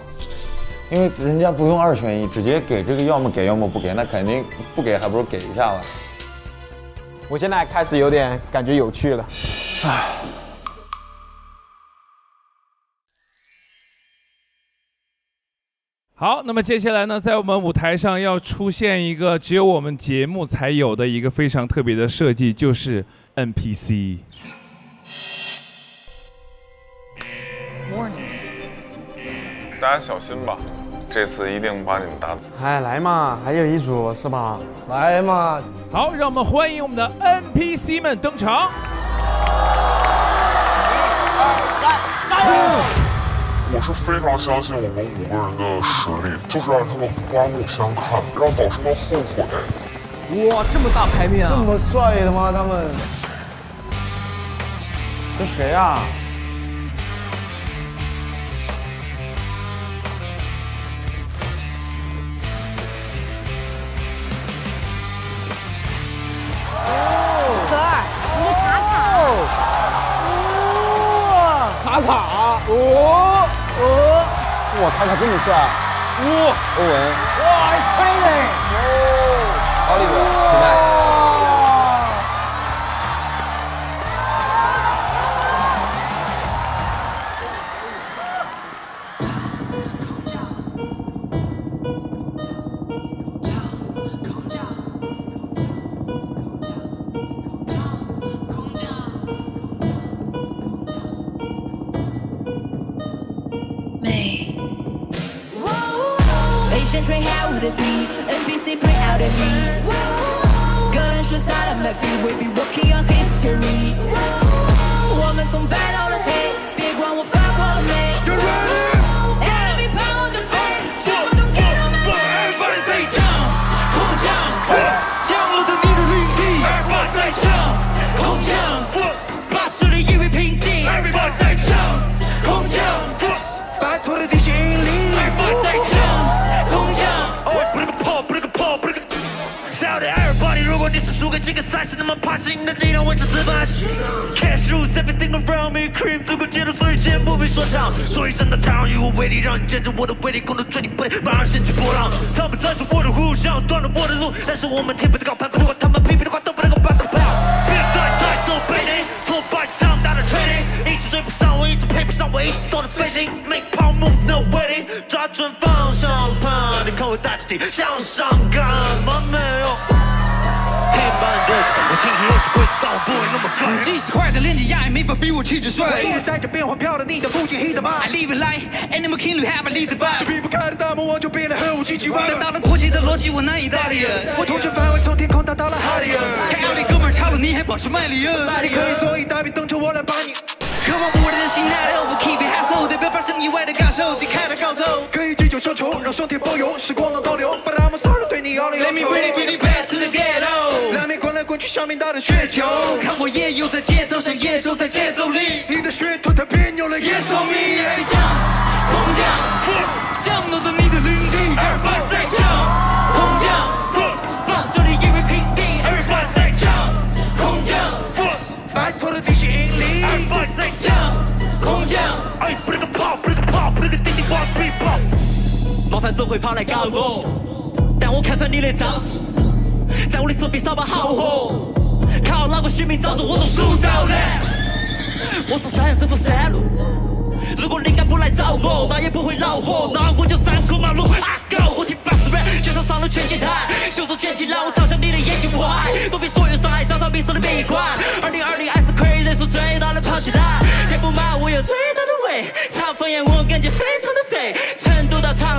因为人家不用二选一，直接给这个，要么给，要么不给，那肯定不给，还不如给一下吧。我现在开始有点感觉有趣了。唉。好，那么接下来呢，在我们舞台上要出现一个只有我们节目才有的一个非常特别的设计，就是 NPC。Morning，大家小心吧，这次一定把你们打倒。哎，来嘛，还有一组是吧？来嘛！好，让我们欢迎我们的 NPC 们登场。一、二、三，加油我是非常相信我们五个人的实力，就是让他们刮目相看，让导师们后悔。哇，这么大牌面啊！这么帅的吗？他们？这谁啊？可儿，你的卡卡。卡卡，哦哦，哇，卡卡这么帅，哇，欧文，哇，It's crazy，哦，奥利弗，超了你还保持麦里你可以坐一大笔等着我来把你。渴望不人心态的我 keep it hustle 代表发生意外的感受离开了高头可以借酒消愁让双天包邮时光能倒流把他们骚扰对你摇了摇头 Let me really really back to the ghetto 两面滚来滚去像面大的雪球。看我夜游在节奏上野兽在节奏里麻烦总会跑来搞我，但我看穿你的招数，在我的手臂上把好火，靠哪个血命罩住我从数到来。我是三生扶山路，如果灵感不来找我，那也不会恼火，那我就三口马路啊狗，我听八十万，就像上了拳击台，袖子卷起来，我朝向你的眼睛歪，躲避所有伤害，找到迷失的闭环。二零二零 S K 人数最大的跑起来，填不满我有最大的胃，查方言我感觉非常的，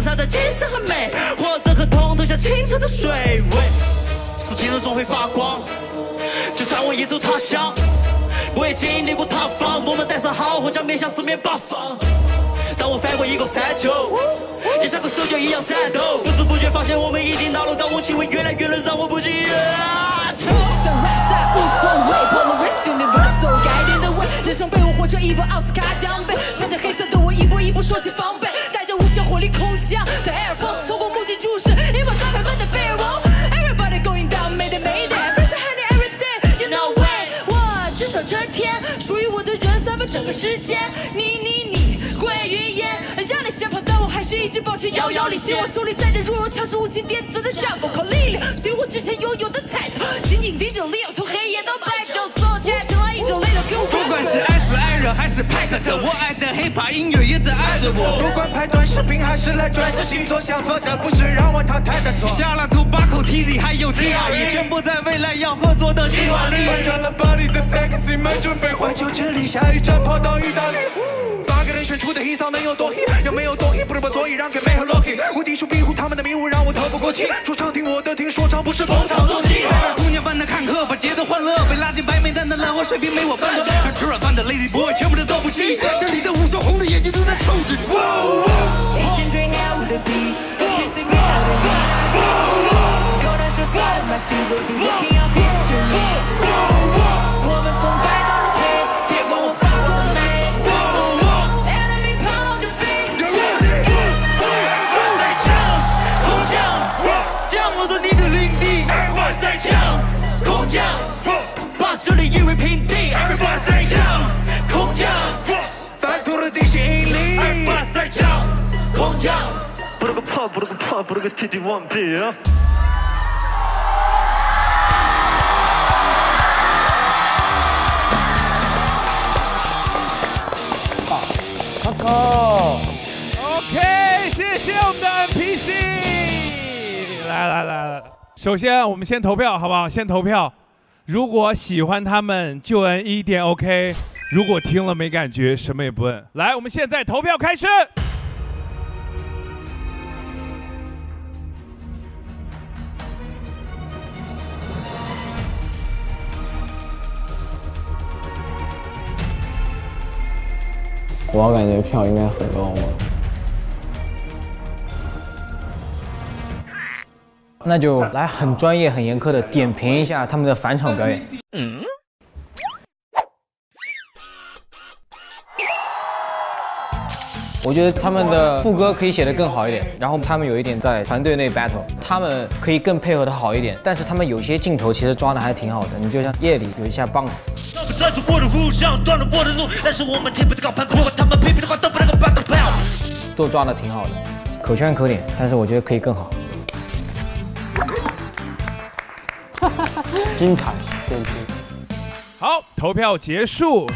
长沙的景色很美，活得和痛都像清澈的水。喂，是情人总会发光，就算我远走他乡。我也经历过塌房，我们带上好货，将面向四面八方。当我翻过一个山丘，也像个手脚一样战斗，不知不觉发现我们已经到了高峰，气味越来越冷，让我不禁。上 rap 无所谓，Polaris Universal 改变的味，人生被我活成一部奥斯卡奖杯，穿着黑色的我一步一步说起防备，整个世界，你你你归于烟，让你先跑，但我还是一直保持遥遥领先，我手里带着如入强势无情电子的战果，靠力量对我之前拥有的态度紧紧盯着 Leo，从还是派克的，我爱的 hiphop 音乐也在爱着我。不管拍短视频还是来转世星座，想做的不是让我淘汰的错。下了图八口 TZ 还有 TRE，全部在未来要合作的计划里。换上了巴黎的 sexy 们，准备环球之旅，下一站跑到意大利。八个人选出的 hit 能有多 hit？有没有多 hit，不能把座椅让给美和 Loki。无敌数庇护他们的迷雾，让我透不过气。说唱听我的，听说唱不是逢场作戏。姑娘般的看客，把节奏换乐，被拉进白名单的烂货水平没我分的。吃软饭的 lady boy，全部都斗不起，这里的吴小红的眼睛正在抽着你。一心追 hell with the beat, the piece of me out of me. Gonna show side of my feet, 把这里夷为平地。快赛场，空降，摆脱了地心引力。快赛场，空降，不了个炮，不了个炮，不了个 T T One B。卡卡。OK，谢谢我们的 NPC。来来来来，首先我们先投票，好不好？先投票。如果喜欢他们，就按一点 OK；如果听了没感觉，什么也不摁。来，我们现在投票开始。我感觉票应该很高吧。那就来很专业、很严苛的点评一下他们的返场表演。嗯。我觉得他们的副歌可以写得更好一点，然后他们有一点在团队内 battle，他们可以更配合的好一点，但是他们有些镜头其实抓的还挺好的，你就像夜里有一下 bounce，抓住我的互相断了我的路，但是我们天不的高攀，不管他们批评的话都不能够 battle battle。都抓的挺好的，可圈可点，但是我觉得可以更好。精彩，点评。好，投票结束。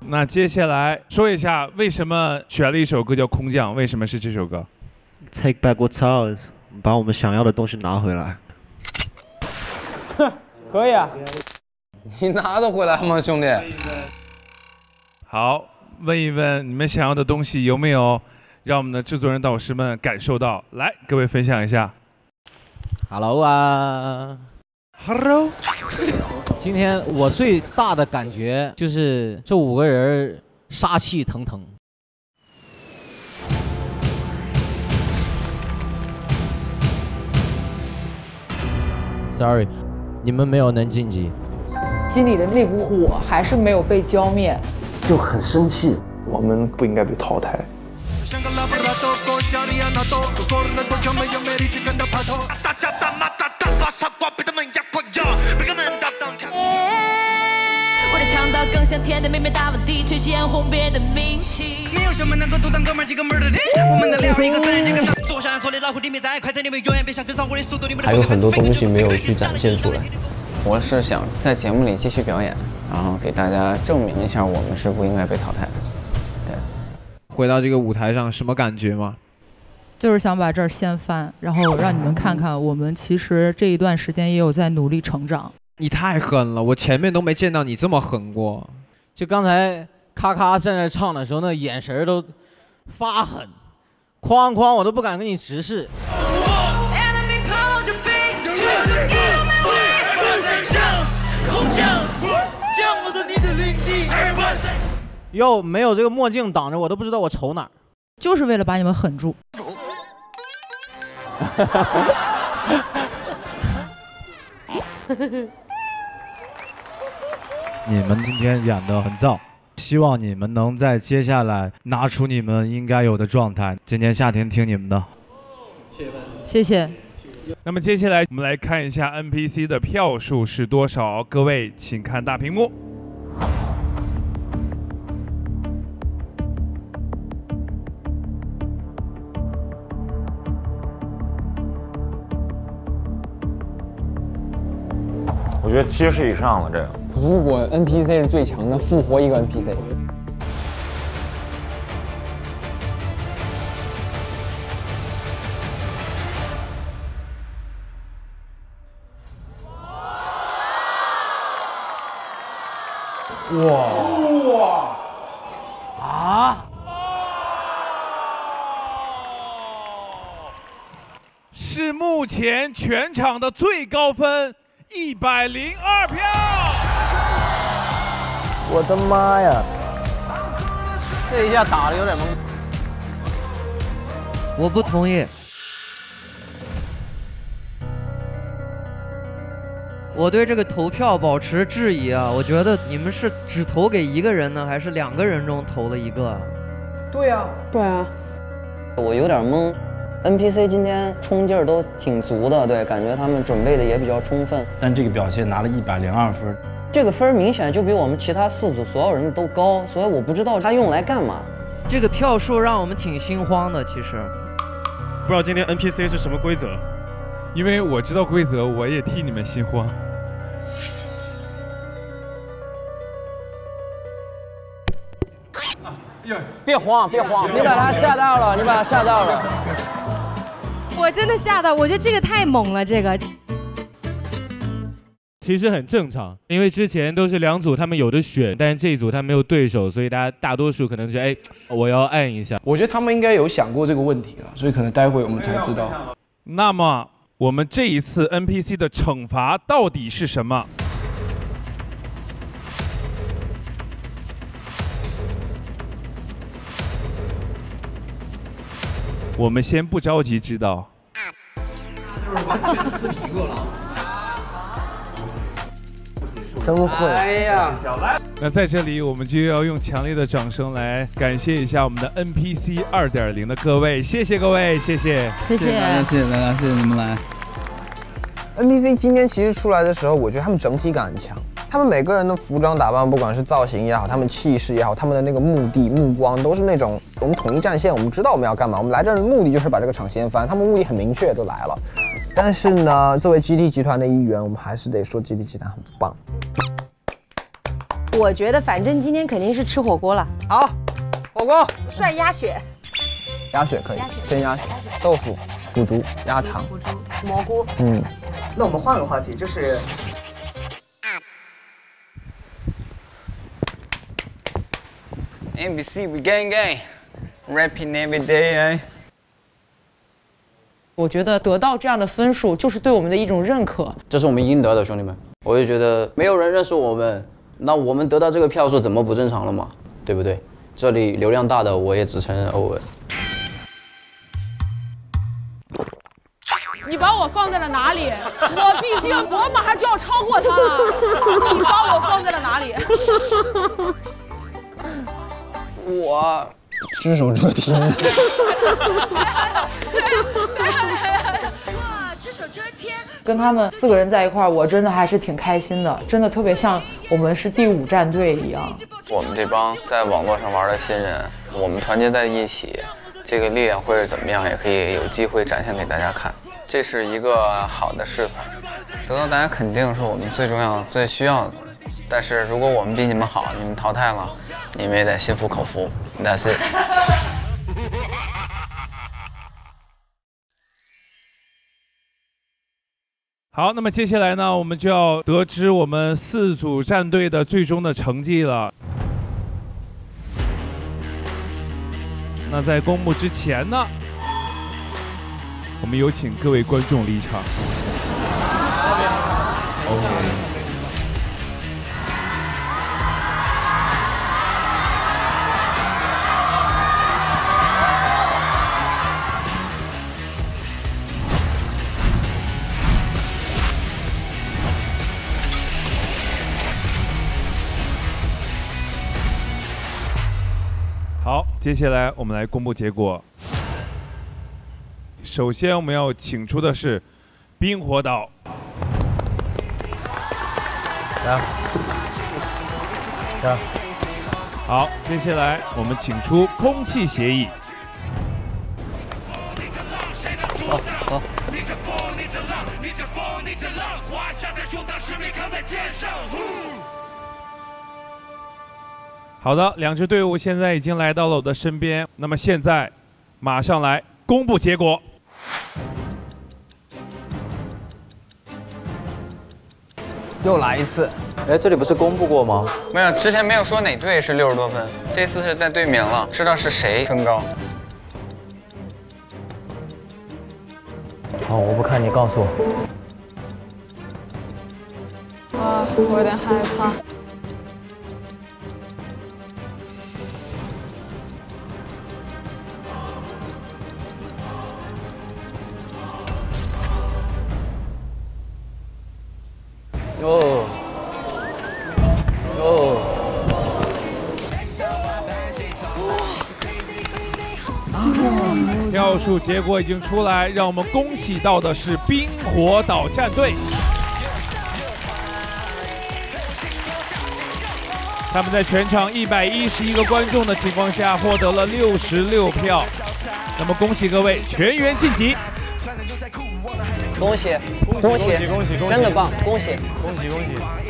那接下来说一下为什么选了一首歌叫《空降》，为什么是这首歌？Take back what's ours，把我们想要的东西拿回来。可以啊，你拿得回来吗，兄弟？好，问一问你们想要的东西有没有让我们的制作人导师们感受到？来，各位分享一下。Hello 啊 Hello，今天我最大的感觉就是这五个人杀气腾腾。Sorry，你们没有能晋级。心里的那股火还是没有被浇灭。就很生气，我们不应该被淘汰。道更香甜的妹妹大碗地，吹起眼红别的名气。没有什么能够阻挡哥们儿几个的人？我们的料一个三人几个大。坐下坐的老虎，里面在快餐里面永远别想跟上我的速度，你们的还有很多东西没有去展现出来。我是想在节目里继续表演，然后给大家证明一下我们是不应该被淘汰的。对回到这个舞台上，什么感觉吗？就是想把这儿掀翻，然后让你们看看，我们其实这一段时间也有在努力成长。你太狠了，我前面都没见到你这么狠过。就刚才咔咔在那唱的时候，那眼神儿都发狠，哐哐我都不敢跟你直视。要没有这个墨镜挡着，我都不知道我瞅哪儿。就是为了把你们狠住。[LAUGHS] 你们今天演的很燥，希望你们能在接下来拿出你们应该有的状态。今年夏天听你们的。谢谢。那么接下来我们来看一下 NPC 的票数是多少，各位请看大屏幕。我觉得七十以上了，这个。如果 NPC 是最强的，复活一个 NPC。哇哇啊！是目前全场的最高分，一百零二票。我的妈呀！这一下打的有点懵。我不同意。我对这个投票保持质疑啊！我觉得你们是只投给一个人呢，还是两个人中投了一个啊？对呀、对啊，我有点懵。NPC 今天冲劲儿都挺足的，对，感觉他们准备的也比较充分。但这个表现拿了一百零二分，这个分明显就比我们其他四组所有人都高，所以我不知道他用来干嘛。这个票数让我们挺心慌的，其实。不知道今天 NPC 是什么规则？因为我知道规则，我也替你们心慌。别慌，别慌，你把他吓到了，你把他吓到了。我真的吓到，我觉得这个太猛了，这个。其实很正常，因为之前都是两组他们有的选，但是这一组他没有对手，所以大家大多数可能觉得，哎，我要按一下。我觉得他们应该有想过这个问题了，所以可能待会我们才知道。那么我们这一次 NPC 的惩罚到底是什么？我们先不着急知道。[LAUGHS] 真会！哎呀，那在这里，我们就要用强烈的掌声来感谢一下我们的 NPC 二点零的各位，谢谢各位，谢谢，谢谢大家，谢谢大家，谢谢你们来。NPC 今天其实出来的时候，我觉得他们整体感很强。他们每个人的服装打扮，不管是造型也好，他们气势也好，他们的那个目的、目光，都是那种我们统一战线，我们知道我们要干嘛。我们来这儿的目的就是把这个场掀翻，他们目的很明确，都来了。但是呢，作为 GT 集团的一员，我们还是得说 GT 集团很棒。我觉得反正今天肯定是吃火锅了。好，火锅涮鸭血、鸭血可以鸭，鲜鸭血、豆腐、腐竹、鸭肠，腐竹蘑菇。嗯，那我们换个话题，就是。NBC we gang gang rapping every day 哎。我觉得得到这样的分数，就是对我们的一种认可。这是我们应得的，兄弟们。我就觉得没有人认识我们，那我们得到这个票数怎么不正常了嘛？对不对？这里流量大的我也只承认欧文。你把我放在了哪里？我毕竟 [LAUGHS] 我马上就要超过他了。你把我放在了哪里？[LAUGHS] 我只手遮天。哇，只手遮天。跟他们四个人在一块儿，我真的还是挺开心的，真的特别像我们是第五战队一样。我们这帮在网络上玩的新人，我们团结在一起，这个力量会是怎么样，也可以有机会展现给大家看。这是一个好的示范，得到大家肯定是我们最重要、最需要的。但是如果我们比你们好，你们淘汰了，你们也得心服口服。That's it。[LAUGHS] 好，那么接下来呢，我们就要得知我们四组战队的最终的成绩了。那在公布之前呢，我们有请各位观众离场。OK。接下来我们来公布结果。首先，我们要请出的是冰火岛。来，来，好，接下来我们请出空气协议。走走。好的，两支队伍现在已经来到了我的身边。那么现在，马上来公布结果。又来一次。哎，这里不是公布过吗？没有，之前没有说哪队是六十多分，这次是带队名了，知道是谁分高。好，我不看，你告诉我。啊，我有点害怕。数结果已经出来，让我们恭喜到的是冰火岛战队。他们在全场一百一十一个观众的情况下获得了六十六票，那么恭喜各位全员晋级。恭喜，恭喜恭喜恭喜真的棒，恭喜，恭喜恭喜！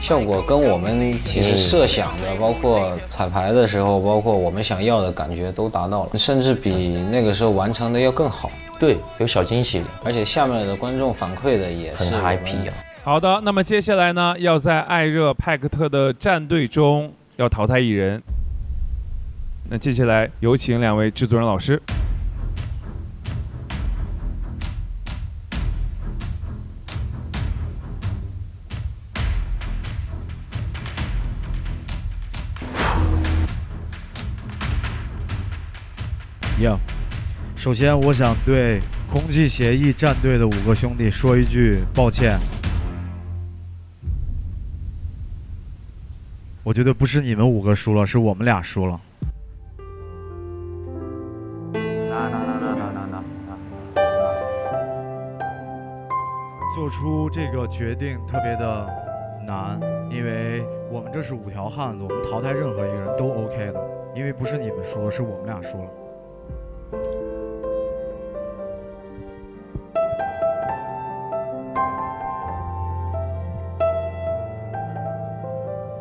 效果跟我们其实设想的，包括彩排的时候，包括我们想要的感觉都达到了，甚至比那个时候完成的要更好。对，有小惊喜的，而且下面的观众反馈的也是很 happy 啊。好的，那么接下来呢，要在艾热派克特的战队中要淘汰一人。那接下来有请两位制作人老师。样。首先，我想对空气协议战队的五个兄弟说一句抱歉。我觉得不是你们五个输了，是我们俩输了。拿拿拿拿拿拿拿！做出这个决定特别的难，因为我们这是五条汉子，我们淘汰任何一个人都 OK 的，因为不是你们输了，是我们俩输了。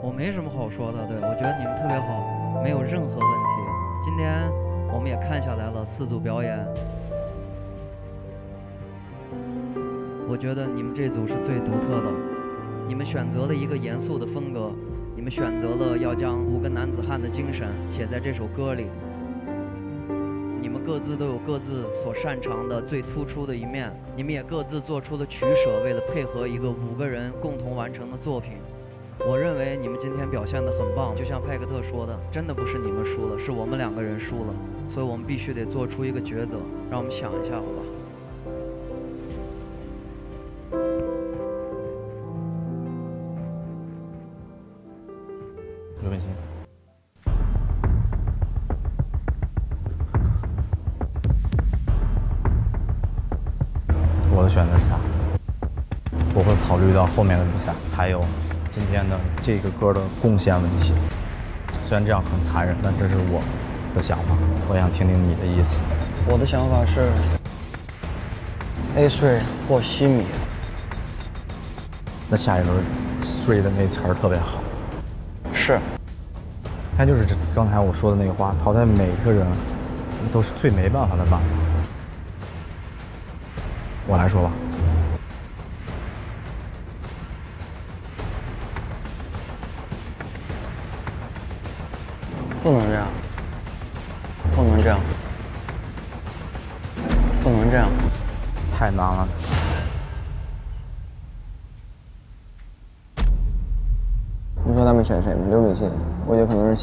我没什么好说的，对我觉得你们特别好，没有任何问题。今天我们也看下来了四组表演，我觉得你们这组是最独特的。你们选择了一个严肃的风格，你们选择了要将五个男子汉的精神写在这首歌里。各自都有各自所擅长的最突出的一面，你们也各自做出了取舍，为了配合一个五个人共同完成的作品。我认为你们今天表现的很棒，就像派克特说的，真的不是你们输了，是我们两个人输了，所以我们必须得做出一个抉择。让我们想一下，好吧？到后面的比赛，还有今天的这个歌的贡献问题。虽然这样很残忍，但这是我的想法，我想听听你的意思。我的想法是 A 睡或西米。那下一轮睡的那词儿特别好，是，他就是这刚才我说的那个话，淘汰每个人都是最没办法的办法。我来说吧，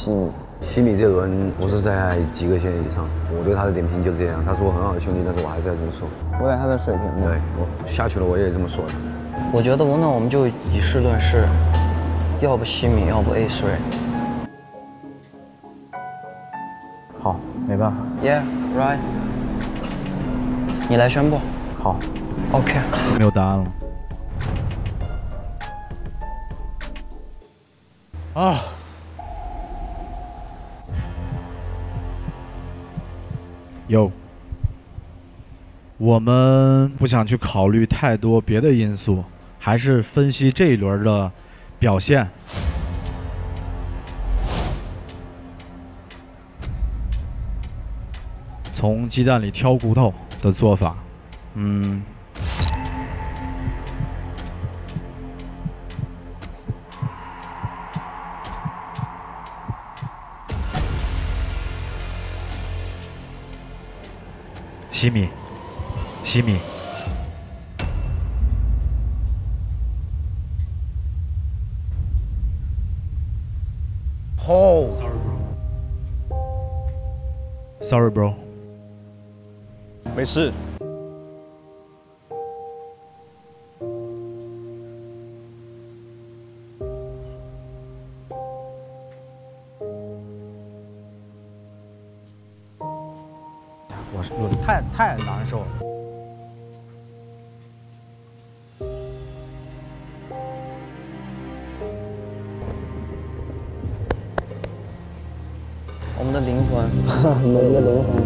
西米。西米这轮我是在及格线以上，我对他的点评就是这样。他是我很好的兄弟，但是我还是要这么说。我在他的水平。对，我下去了，我也这么说的。我觉得我那我们就以事论事，要不西米，要不 A 3。好，没办法。Yeah, right。你来宣布。好。OK。没有答案了。啊。有。我们不想去考虑太多别的因素，还是分析这一轮的表现。从鸡蛋里挑骨头的做法，嗯，西米，西米，吼 Sorry, bro。没事。我是我太太难受了。我们的灵魂，[LAUGHS] 我们的灵魂。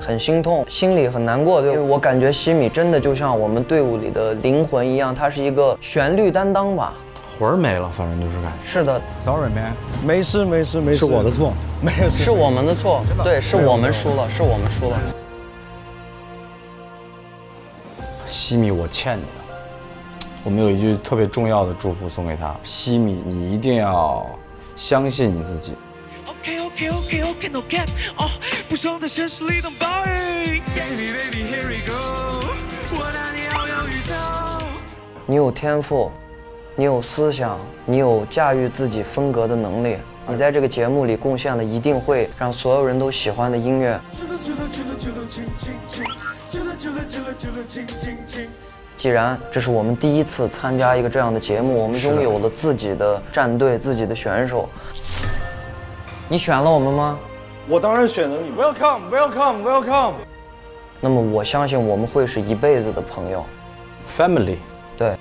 很心痛，心里很难过，对，因为我感觉西米真的就像我们队伍里的灵魂一样，他是一个旋律担当吧。魂儿没了，反正就是感觉。是的，Sorry man，没事没事没事，是我的错，没有，是我们的错，对，是我们输了，是我们输了。西米，我欠你的。我们有一句特别重要的祝福送给他：西米，你一定要相信你自己。OK OK OK OK no cap，哦，不爽在现实里。Baby baby here we go，我带你遨游宇宙。你有天赋，你有思想，你有驾驭自己风格的能力。你在这个节目里贡献的一定会让所有人都喜欢的音乐。既然这是我们第一次参加一个这样的节目，我们拥有了自己的战队、自己的选手。你选了我们吗？我当然选了你。Welcome Welcome Welcome。那么我相信我们会是一辈子的朋友。Family。对。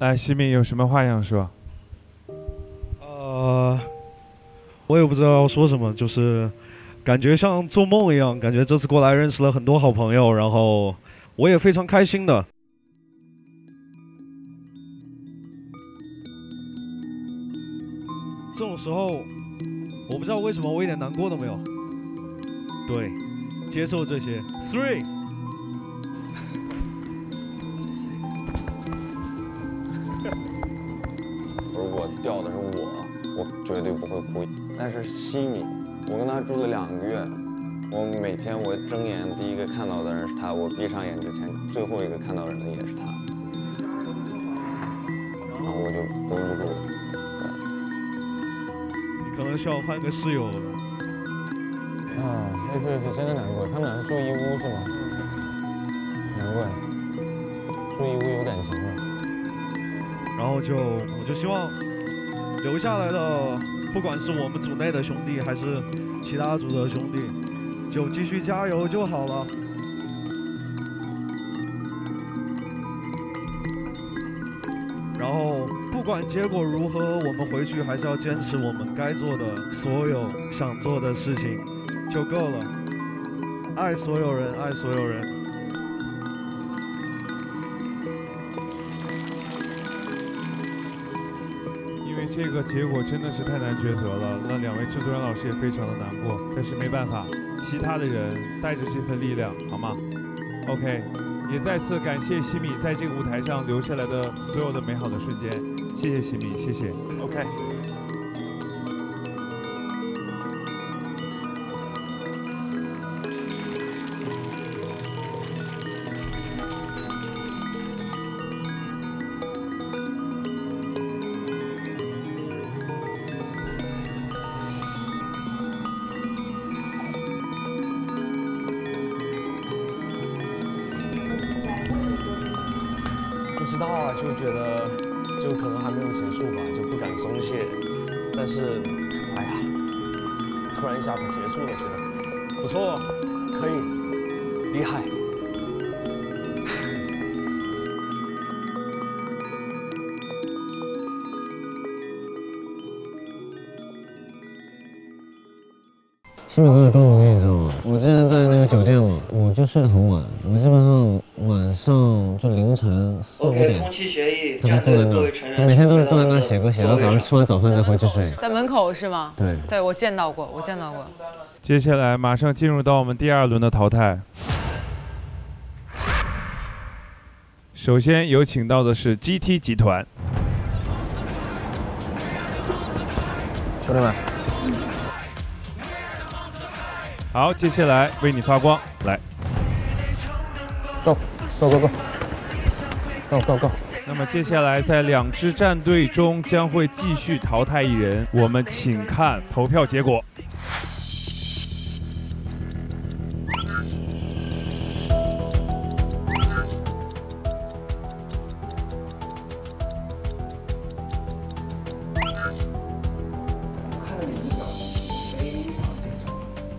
来，西米有什么话想说？呃，我也不知道要说什么，就是感觉像做梦一样，感觉这次过来认识了很多好朋友，然后我也非常开心的。这种时候，我不知道为什么我一点难过都没有。对，接受这些。Three。如果掉的是我，我绝对不会哭。但是西米，我跟他住了两个月，我每天我睁眼第一个看到的人是他，我闭上眼之前最后一个看到的人也是他，然后我就绷不住了。你可能需要换个室友了。啊，那这是真的难过。他们俩是住一屋是吗？难怪，住一屋有感情了。然后就我就希望留下来的，不管是我们组内的兄弟，还是其他组的兄弟，就继续加油就好了。然后不管结果如何，我们回去还是要坚持我们该做的所有想做的事情，就够了。爱所有人，爱所有人。这个结果真的是太难抉择了，那两位制作人老师也非常的难过，但是没办法，其他的人带着这份力量，好吗？OK，也再次感谢西米在这个舞台上留下来的所有的美好的瞬间，谢谢西米，谢谢。OK。就觉得就可能还没有结束吧，就不敢松懈。但是，哎呀，突然一下子结束了，觉得不错，可以，厉害。西米哥有多努力，你知道吗？我之前在那个酒店嘛，我就睡得很晚，我基本上晚上就凌晨空气协议，他战队就坐在那儿的各位成员，他每天都是坐在那儿写歌，写到早上吃完早饭再回去睡。在门口是吗？对对我见到过，我见到过。接下来马上进入到我们第二轮的淘汰。首先有请到的是 GT 集团，兄弟们，好，接下来为你发光，来。Go go go go go go go！那么接下来在两支战队中将会继续淘汰一人，我们请看投票结果。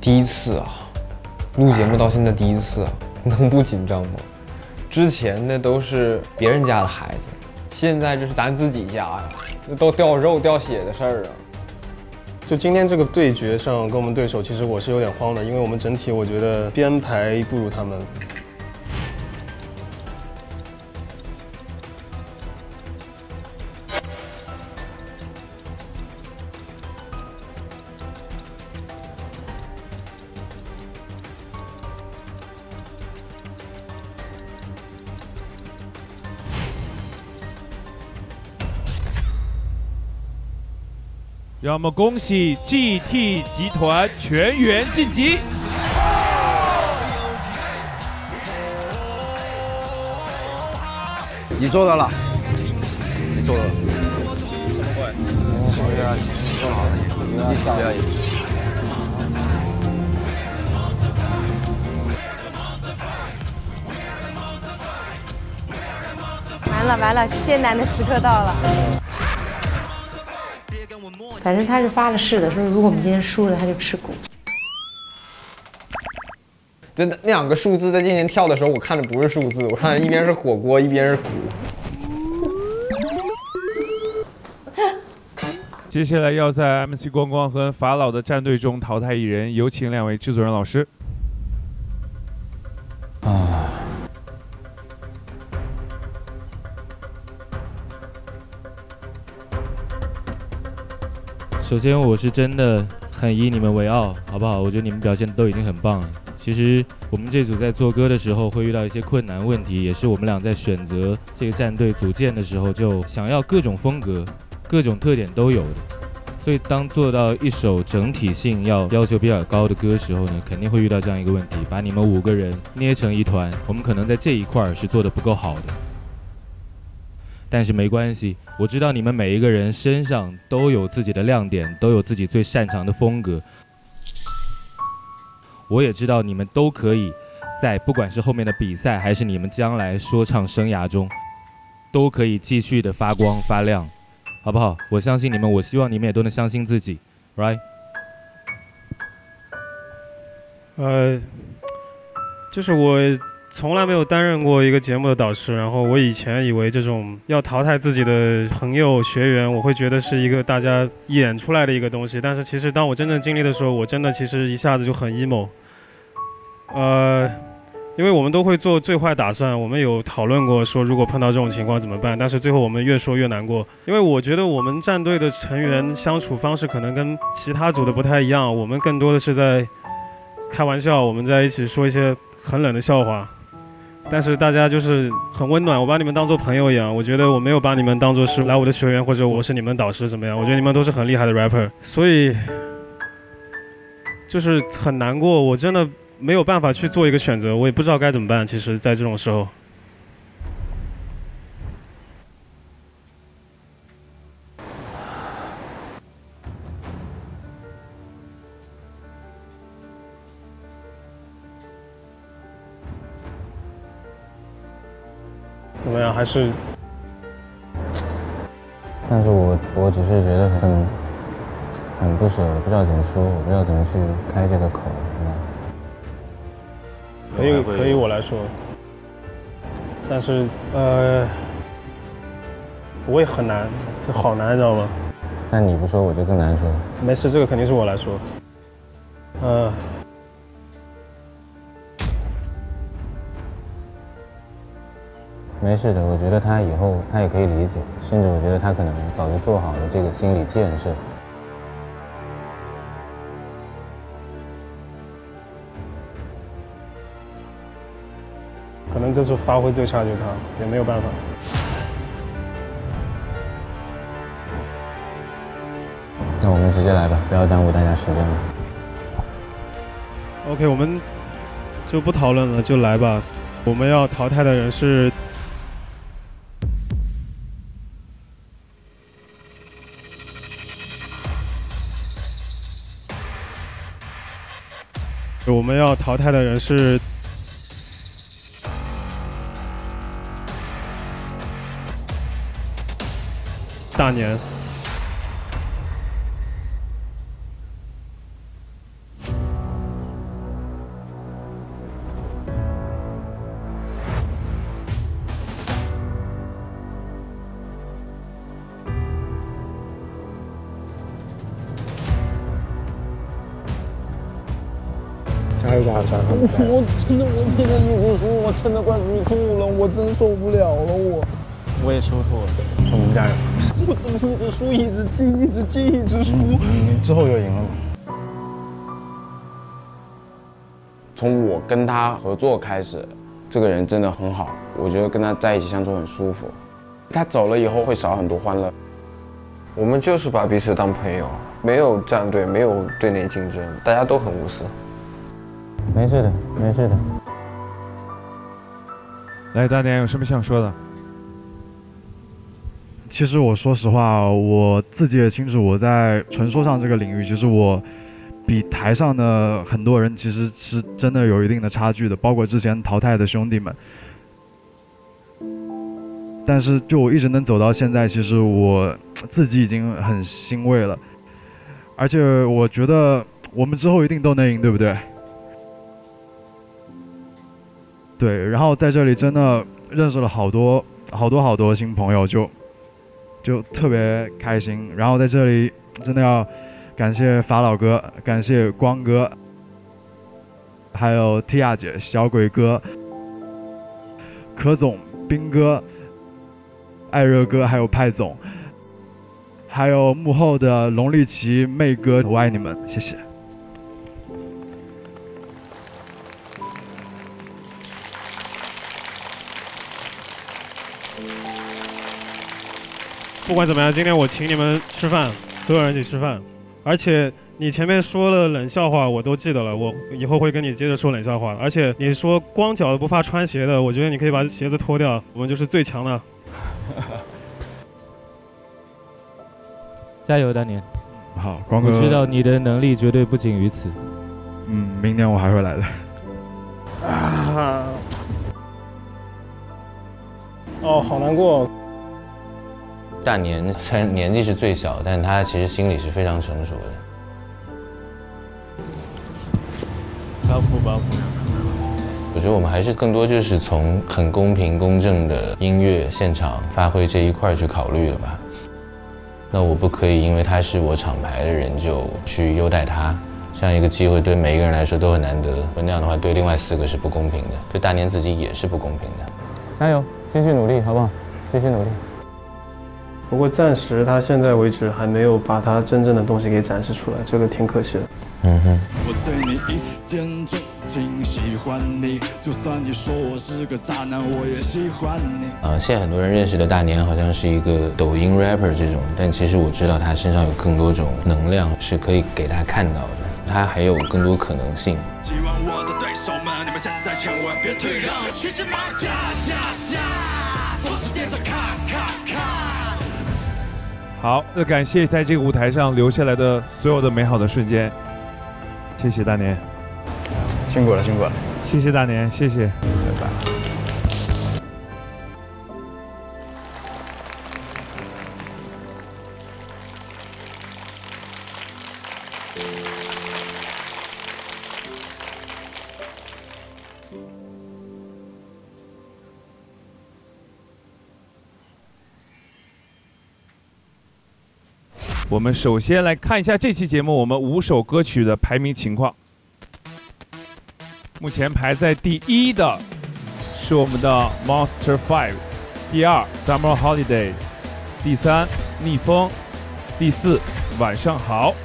第一次啊，录节目到现在第一次啊，能不紧张吗？之前那都是别人家的孩子，现在这是咱自己家呀，那都掉肉掉血的事儿啊。就今天这个对决上，跟我们对手，其实我是有点慌的，因为我们整体我觉得编排不如他们。让我们恭喜 GT 集团全员晋级。你做到了，你做到了。什么会？我觉得你做得好了，一起而已。完了完了，艰难的时刻到了。反正他是发了誓的，说如果我们今天输了，他就吃骨。就那那两个数字在进行跳的时候，我看的不是数字，我看的一边是火锅，一边是骨。[LAUGHS] 接下来要在 MC 光光和法老的战队中淘汰一人，有请两位制作人老师。首先，我是真的很以你们为傲，好不好？我觉得你们表现都已经很棒了。其实我们这组在做歌的时候会遇到一些困难问题，也是我们俩在选择这个战队组建的时候就想要各种风格、各种特点都有的。所以当做到一首整体性要要求比较高的歌时候呢，肯定会遇到这样一个问题，把你们五个人捏成一团，我们可能在这一块儿是做的不够好的。但是没关系，我知道你们每一个人身上都有自己的亮点，都有自己最擅长的风格。我也知道你们都可以在不管是后面的比赛，还是你们将来说唱生涯中，都可以继续的发光发亮，好不好？我相信你们，我希望你们也都能相信自己，right？呃，就是我从来没有担任过一个节目的导师，然后我以前以为这种要淘汰自己的朋友学员，我会觉得是一个大家演出来的一个东西，但是其实当我真正经历的时候，我真的其实一下子就很 emo。呃，因为我们都会做最坏打算，我们有讨论过说如果碰到这种情况怎么办，但是最后我们越说越难过，因为我觉得我们战队的成员相处方式可能跟其他组的不太一样，我们更多的是在开玩笑，我们在一起说一些很冷的笑话。但是大家就是很温暖，我把你们当做朋友一样。我觉得我没有把你们当做是来我的学员，或者我是你们导师怎么样？我觉得你们都是很厉害的 rapper，所以就是很难过。我真的没有办法去做一个选择，我也不知道该怎么办。其实，在这种时候，怎么样？还是但是我我只是觉得很很不舍，我不知道怎么说，我不知道怎么去开这个口，你知道吗可以可以我来说，但是呃，我也很难，这好难，你知道吗？那你不说我就更难说。没事，这个肯定是我来说。呃，没事的，我觉得他以后他也可以理解，甚至我觉得他可能早就做好了这个心理建设。可能这次发挥最差就是他，也没有办法。那我们直接来吧，不要耽误大家时间了。OK，我们就不讨论了，就来吧。我们要淘汰的人是我们要淘汰的人是大年。我真的我真的是哭，我真的快哭哭了，我真受不了了我。我也说错了，我们加油！我怎么一直输，一直进，一直进，一直输？你之后就赢了。从我跟他合作开始，这个人真的很好，我觉得跟他在一起相处很舒服。他走了以后会少很多欢乐。我们就是把彼此当朋友，没有战队，没有队内竞争，大家都很无私。没事的，没事的。来，大年有什么想说的？其实我说实话，我自己也清楚，我在纯说唱这个领域，其实我比台上的很多人其实是真的有一定的差距的，包括之前淘汰的兄弟们。但是就我一直能走到现在，其实我自己已经很欣慰了，而且我觉得我们之后一定都能赢，对不对？对，然后在这里真的认识了好多好多好多新朋友，就就特别开心。然后在这里真的要感谢法老哥，感谢光哥，还有 T 亚姐、小鬼哥、柯总、兵哥、艾热哥，还有派总，还有幕后的龙力奇、妹哥，我爱你们，谢谢。不管怎么样，今天我请你们吃饭，所有人一起吃饭。而且你前面说了冷笑话，我都记得了，我以后会跟你接着说冷笑话。而且你说光脚不怕穿鞋的，我觉得你可以把鞋子脱掉，我们就是最强的。加油，大年！好，光哥我知道你的能力绝对不仅于此。嗯，明年我还会来的。[LAUGHS] 啊！哦，好难过。大年虽然年纪是最小，但他其实心里是非常成熟的。靠谱靠谱。我觉得我们还是更多就是从很公平公正的音乐现场发挥这一块去考虑的吧。那我不可以因为他是我厂牌的人就去优待他，这样一个机会对每一个人来说都很难得，那样的话对另外四个是不公平的，对大年自己也是不公平的。加油，继续努力，好不好？继续努力。不过暂时他现在为止还没有把他真正的东西给展示出来，这个挺可惜的。嗯哼。我对你一见钟情，喜欢你，就算你说我是个渣男，我也喜欢你。啊，现在很多人认识的大年好像是一个抖音 rapper 这种，但其实我知道他身上有更多种能量是可以给他看到的，他还有更多可能性。希望我的对手们，你们现在千万别退让，去支马加加加，复制贴上咔咔咔。好，那感谢在这个舞台上留下来的所有的美好的瞬间，谢谢大年，辛苦了，辛苦了，谢谢大年，谢谢，我们首先来看一下这期节目我们五首歌曲的排名情况。目前排在第一的是我们的 Monster Five，第二 Summer Holiday，第三逆风，第四晚上好。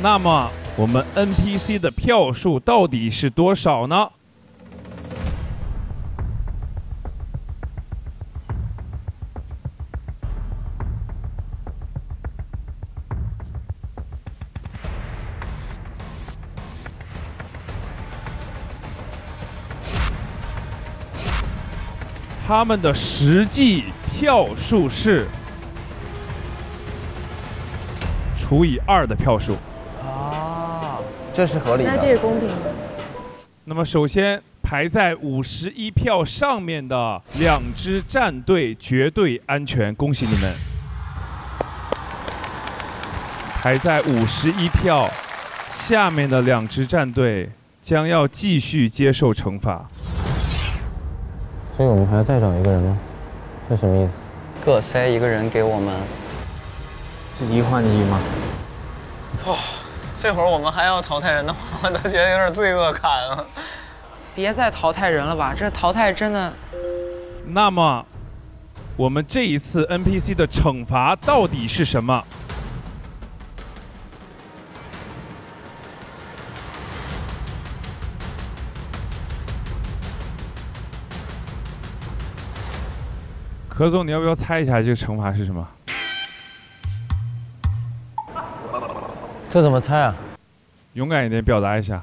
那么我们 NPC 的票数到底是多少呢？他们的实际票数是除以二的票数。啊，这是合理的。那这是公平的。那么首先排在五十一票上面的两支战队绝对安全，恭喜你们！排在五十一票下面的两支战队将要继续接受惩罚。所以我们还要再找一个人吗？这什么意思？各塞一个人给我们。是一换一吗？哇、这会儿我们还要淘汰人的话，[LAUGHS] 我都觉得有点罪恶感啊。别再淘汰人了吧，这淘汰真的那么，我们这一次 NPC 的惩罚到底是什么？何总，你要不要猜一下这个惩罚是什么？这怎么猜啊？勇敢一点，表达一下。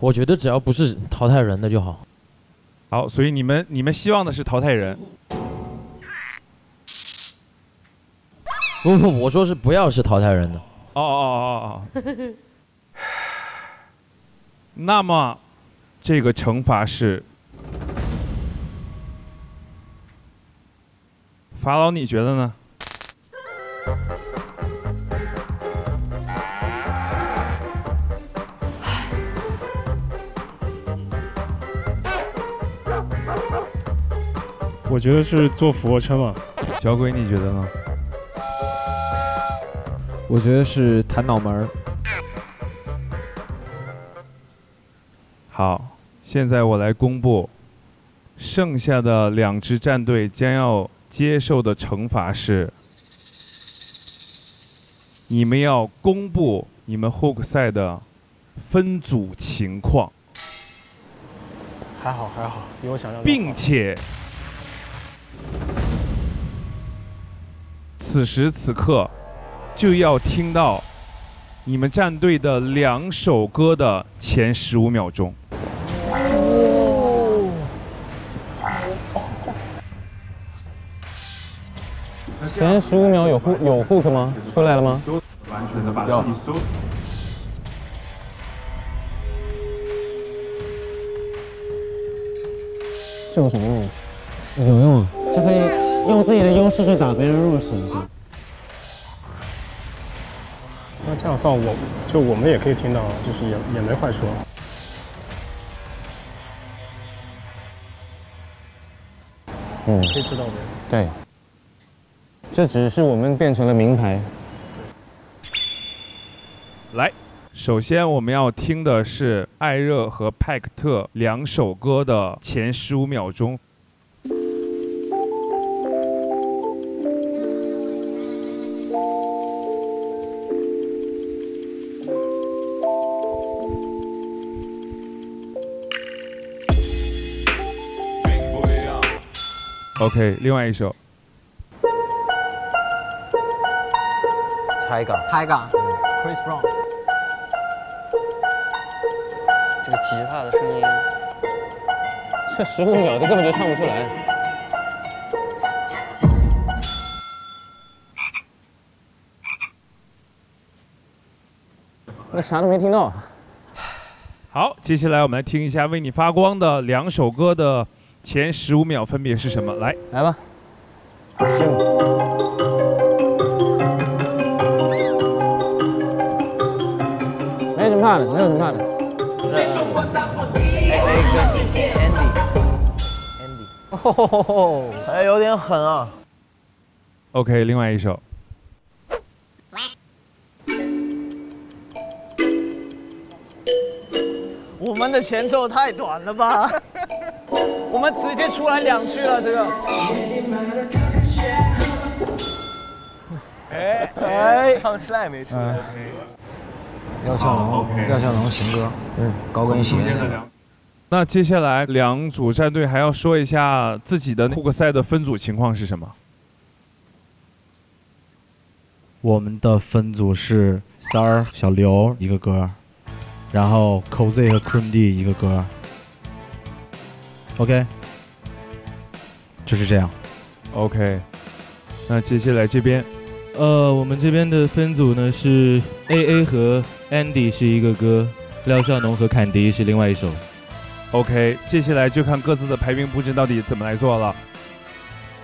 我觉得只要不是淘汰人的就好。好，所以你们你们希望的是淘汰人。不不，我说是不要是淘汰人的。哦哦哦哦哦。[LAUGHS] 那么，这个惩罚是，法老，你觉得呢？我觉得是做俯卧撑嘛。小鬼，你觉得呢？我觉得是弹脑门儿。好，现在我来公布，剩下的两支战队将要接受的惩罚是，你们要公布你们 Hook 赛的分组情况，还好还好，比我想象中好并且此时此刻就要听到你们战队的两首歌的前十五秒钟。前十五秒有 hook 有 hook 吗？出来了吗？完全的把有自己所这有什么用？有用啊，这可以用自己的优势去打别人弱势。那这样放我就我们也可以听到，就是也也没坏处。嗯，可以知道的。对，这只是我们变成了名牌。来，首先我们要听的是艾热和派克特两首歌的前十五秒钟。OK，另外一首。Tiger Tiger Chris Brown，这个吉他的声音，这十五秒他根本就唱不出来。那啥都没听到。好，接下来我们来听一下为你发光的两首歌的前十五秒分别是什么？来，来吧。没怕的，没有什么怕的。哦，哎有点狠啊！OK，另外一首。我们的前奏太短了吧？[LAUGHS] 我们直接出来两句了，这个。哎哎唱出来没出来？廖笑龙，廖笑龙行歌，嗯，高跟鞋那个。那接下来两组战队还要说一下自己的复赛的分组情况是什么？我们的分组是三儿、小刘一个歌，然后 Cozy 和 Cream D 一个歌。OK，就是这样。OK，那接下来这边，呃，我们这边的分组呢是 AA 和 Andy 是一个歌，廖少农和坎迪是另外一首。OK，接下来就看各自的排名布置到底怎么来做了。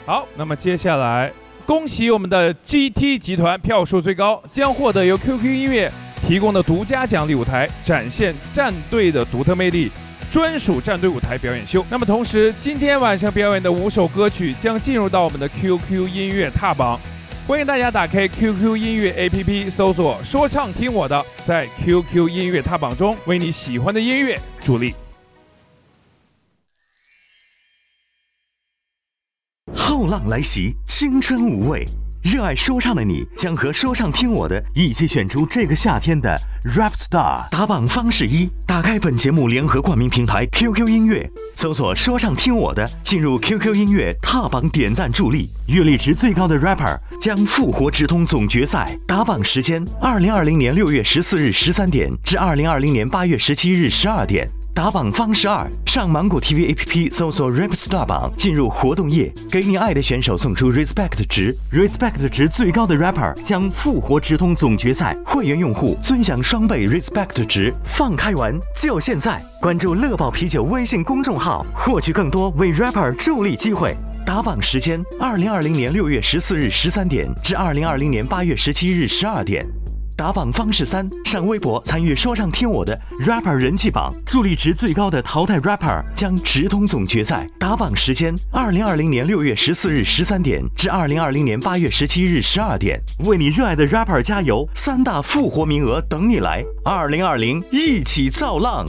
好，那么接下来恭喜我们的 GT 集团票数最高，将获得由 QQ 音乐提供的独家奖励舞台，展现战队的独特魅力，专属战队舞台表演秀。那么同时，今天晚上表演的五首歌曲将进入到我们的 QQ 音乐踏榜。欢迎大家打开 QQ 音乐 APP，搜索“说唱听我的”，在 QQ 音乐踏榜中为你喜欢的音乐助力。后浪来袭，青春无畏。热爱说唱的你将和说唱听我的一起选出这个夏天的 Rap Star。打榜方式一：打开本节目联合冠名平台 QQ 音乐，搜索“说唱听我的”，进入 QQ 音乐踏榜点赞助力。阅历值最高的 rapper 将复活直通总决赛。打榜时间：二零二零年六月十四日十三点至二零二零年八月十七日十二点。打榜方式二：上芒果 TV APP 搜索 Rap Star 榜，进入活动页，给你爱的选手送出 Respect 值，Respect 值最高的 rapper 将复活直通总决赛，会员用户尊享双倍 Respect 值。放开玩，就现在！关注乐宝啤酒微信公众号，获取更多为 rapper 助力机会。打榜时间：二零二零年六月十四日十三点至二零二零年八月十七日十二点。打榜方式三：上微博参与说唱听我的 rapper 人气榜，助力值最高的淘汰 rapper 将直通总决赛。打榜时间：二零二零年六月十四日十三点至二零二零年八月十七日十二点。为你热爱的 rapper 加油！三大复活名额等你来！二零二零一起造浪！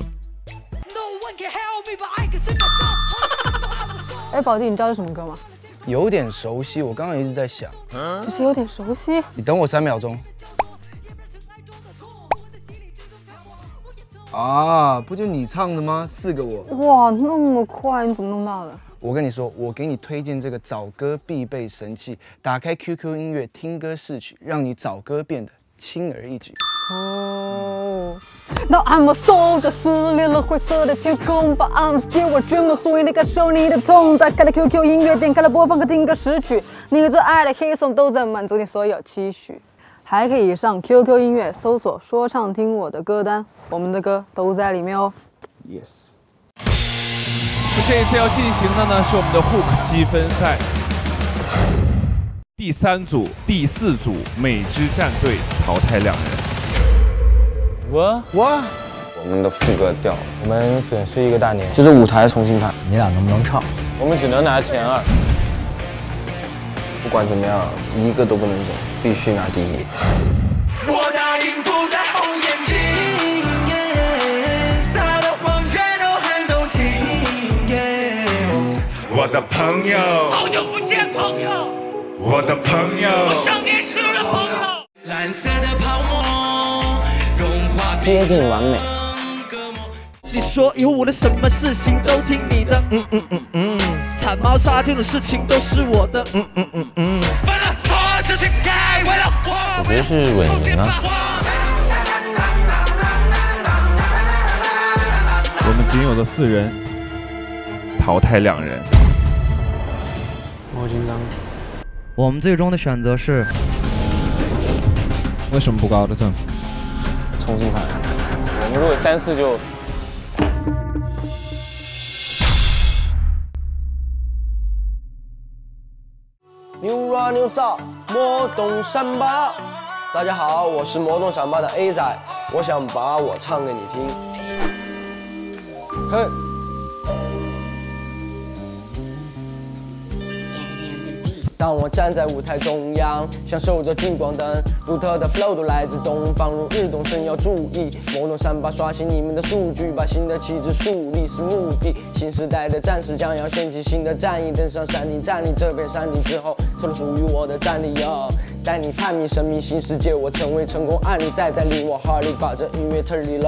哎，宝弟，你知道是什么歌吗？有点熟悉，我刚刚一直在想。只是有点熟悉。你等我三秒钟。啊，不就你唱的吗？四个我。哇，那么快，你怎么弄到的？我跟你说，我给你推荐这个找歌必备神器，打开 QQ 音乐听歌试曲，让你找歌变得轻而易举。哦。Now I'm a soldier，撕裂了灰色的天空，把 arms 接我卷毛，所以你感受你的痛。打开了 QQ 音乐，点开了播放和听歌识曲，你最爱的黑松都在满足你所有期许。还可以上 QQ 音乐搜索“说唱听我的歌单”，我们的歌都在里面哦。Yes。这一次要进行的呢是我们的 Hook 积分赛，第三组、第四组每支战队淘汰两人。我我我们的副歌掉了，我们损失一个大年。就是舞台重新排，你俩能不能唱？我们只能拿前二。不管怎么样，一个都不能走，必须拿第一。我答应不再红眼睛，撒的谎全都很动情。我的朋友，好久不见朋友，我的朋友，我想你是了朋友。蓝色的泡沫融化接近完美。你说以后我的什么事情都听你的，嗯嗯嗯嗯，铲猫砂这种事情都是我的，嗯嗯嗯嗯。犯了错就是该为了我觉得是稳赢啊。我们仅有的四人淘汰两人，我紧张。我们最终的选择是，为什么不高的正？重新来。我们如果三四就。New Run New Star，魔动闪八。大家好，我是魔动闪八的 A 仔，我想把我唱给你听。嘿。当我站在舞台中央，享受着聚光灯，独特的 flow 都来自东方，如日东升要注意。魔动三八刷新你们的数据，把新的旗帜树立是目的。新时代的战士将要掀起新的战役，登上山顶，占领这片山顶之后，收了属于我的战利哟。带你探秘神秘新世界，我成为成功案例，再带领我 Harley 把这音乐 turn it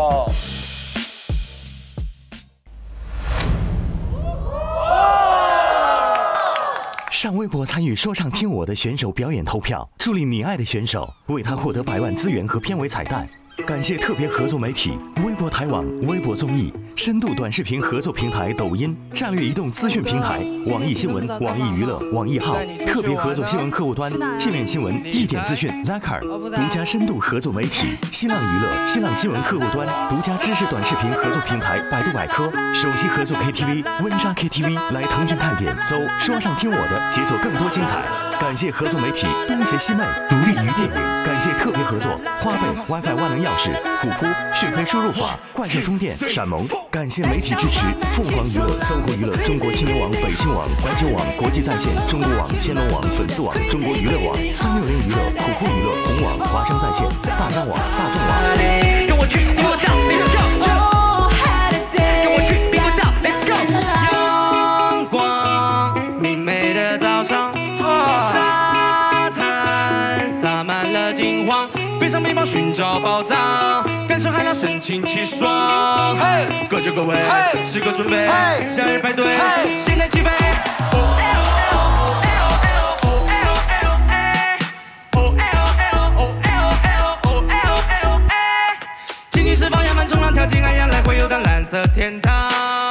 上微博参与“说唱听我的”选手表演投票，助力你爱的选手，为他获得百万资源和片尾彩蛋。感谢特别合作媒体微博台网、微博综艺、深度短视频合作平台抖音、战略移动资讯平台、网易新闻、网易娱乐、网易号特别合作新闻客户端界面新闻、一点资讯、Zaker 独家深度合作媒体新浪娱乐、新浪新闻客户端独家知识短视频合作平台百度百科首席合作 KTV 温莎 KTV 来腾讯看点搜说上听我的，解锁更多精彩。感谢合作媒体东邪西魅独立于电影，感谢特别合作花呗 WiFi 万能钥匙、虎扑讯飞输入法、怪兽充电、闪萌。感谢媒体支持凤凰娱乐、搜狐娱乐、中国青年网、北青网、环球网、国际在线、中国网、千龙网、粉丝网、中国娱乐网、三六零娱乐、虎扑娱乐、红网、华商在线、大家网、大众网。跟我去听我寻找宝藏，感受海浪神清气爽。各就各位，时刻准备，夏日派对，现在起飞。尽情释放，扬满冲浪，跳进海洋，来回游荡蓝色天堂。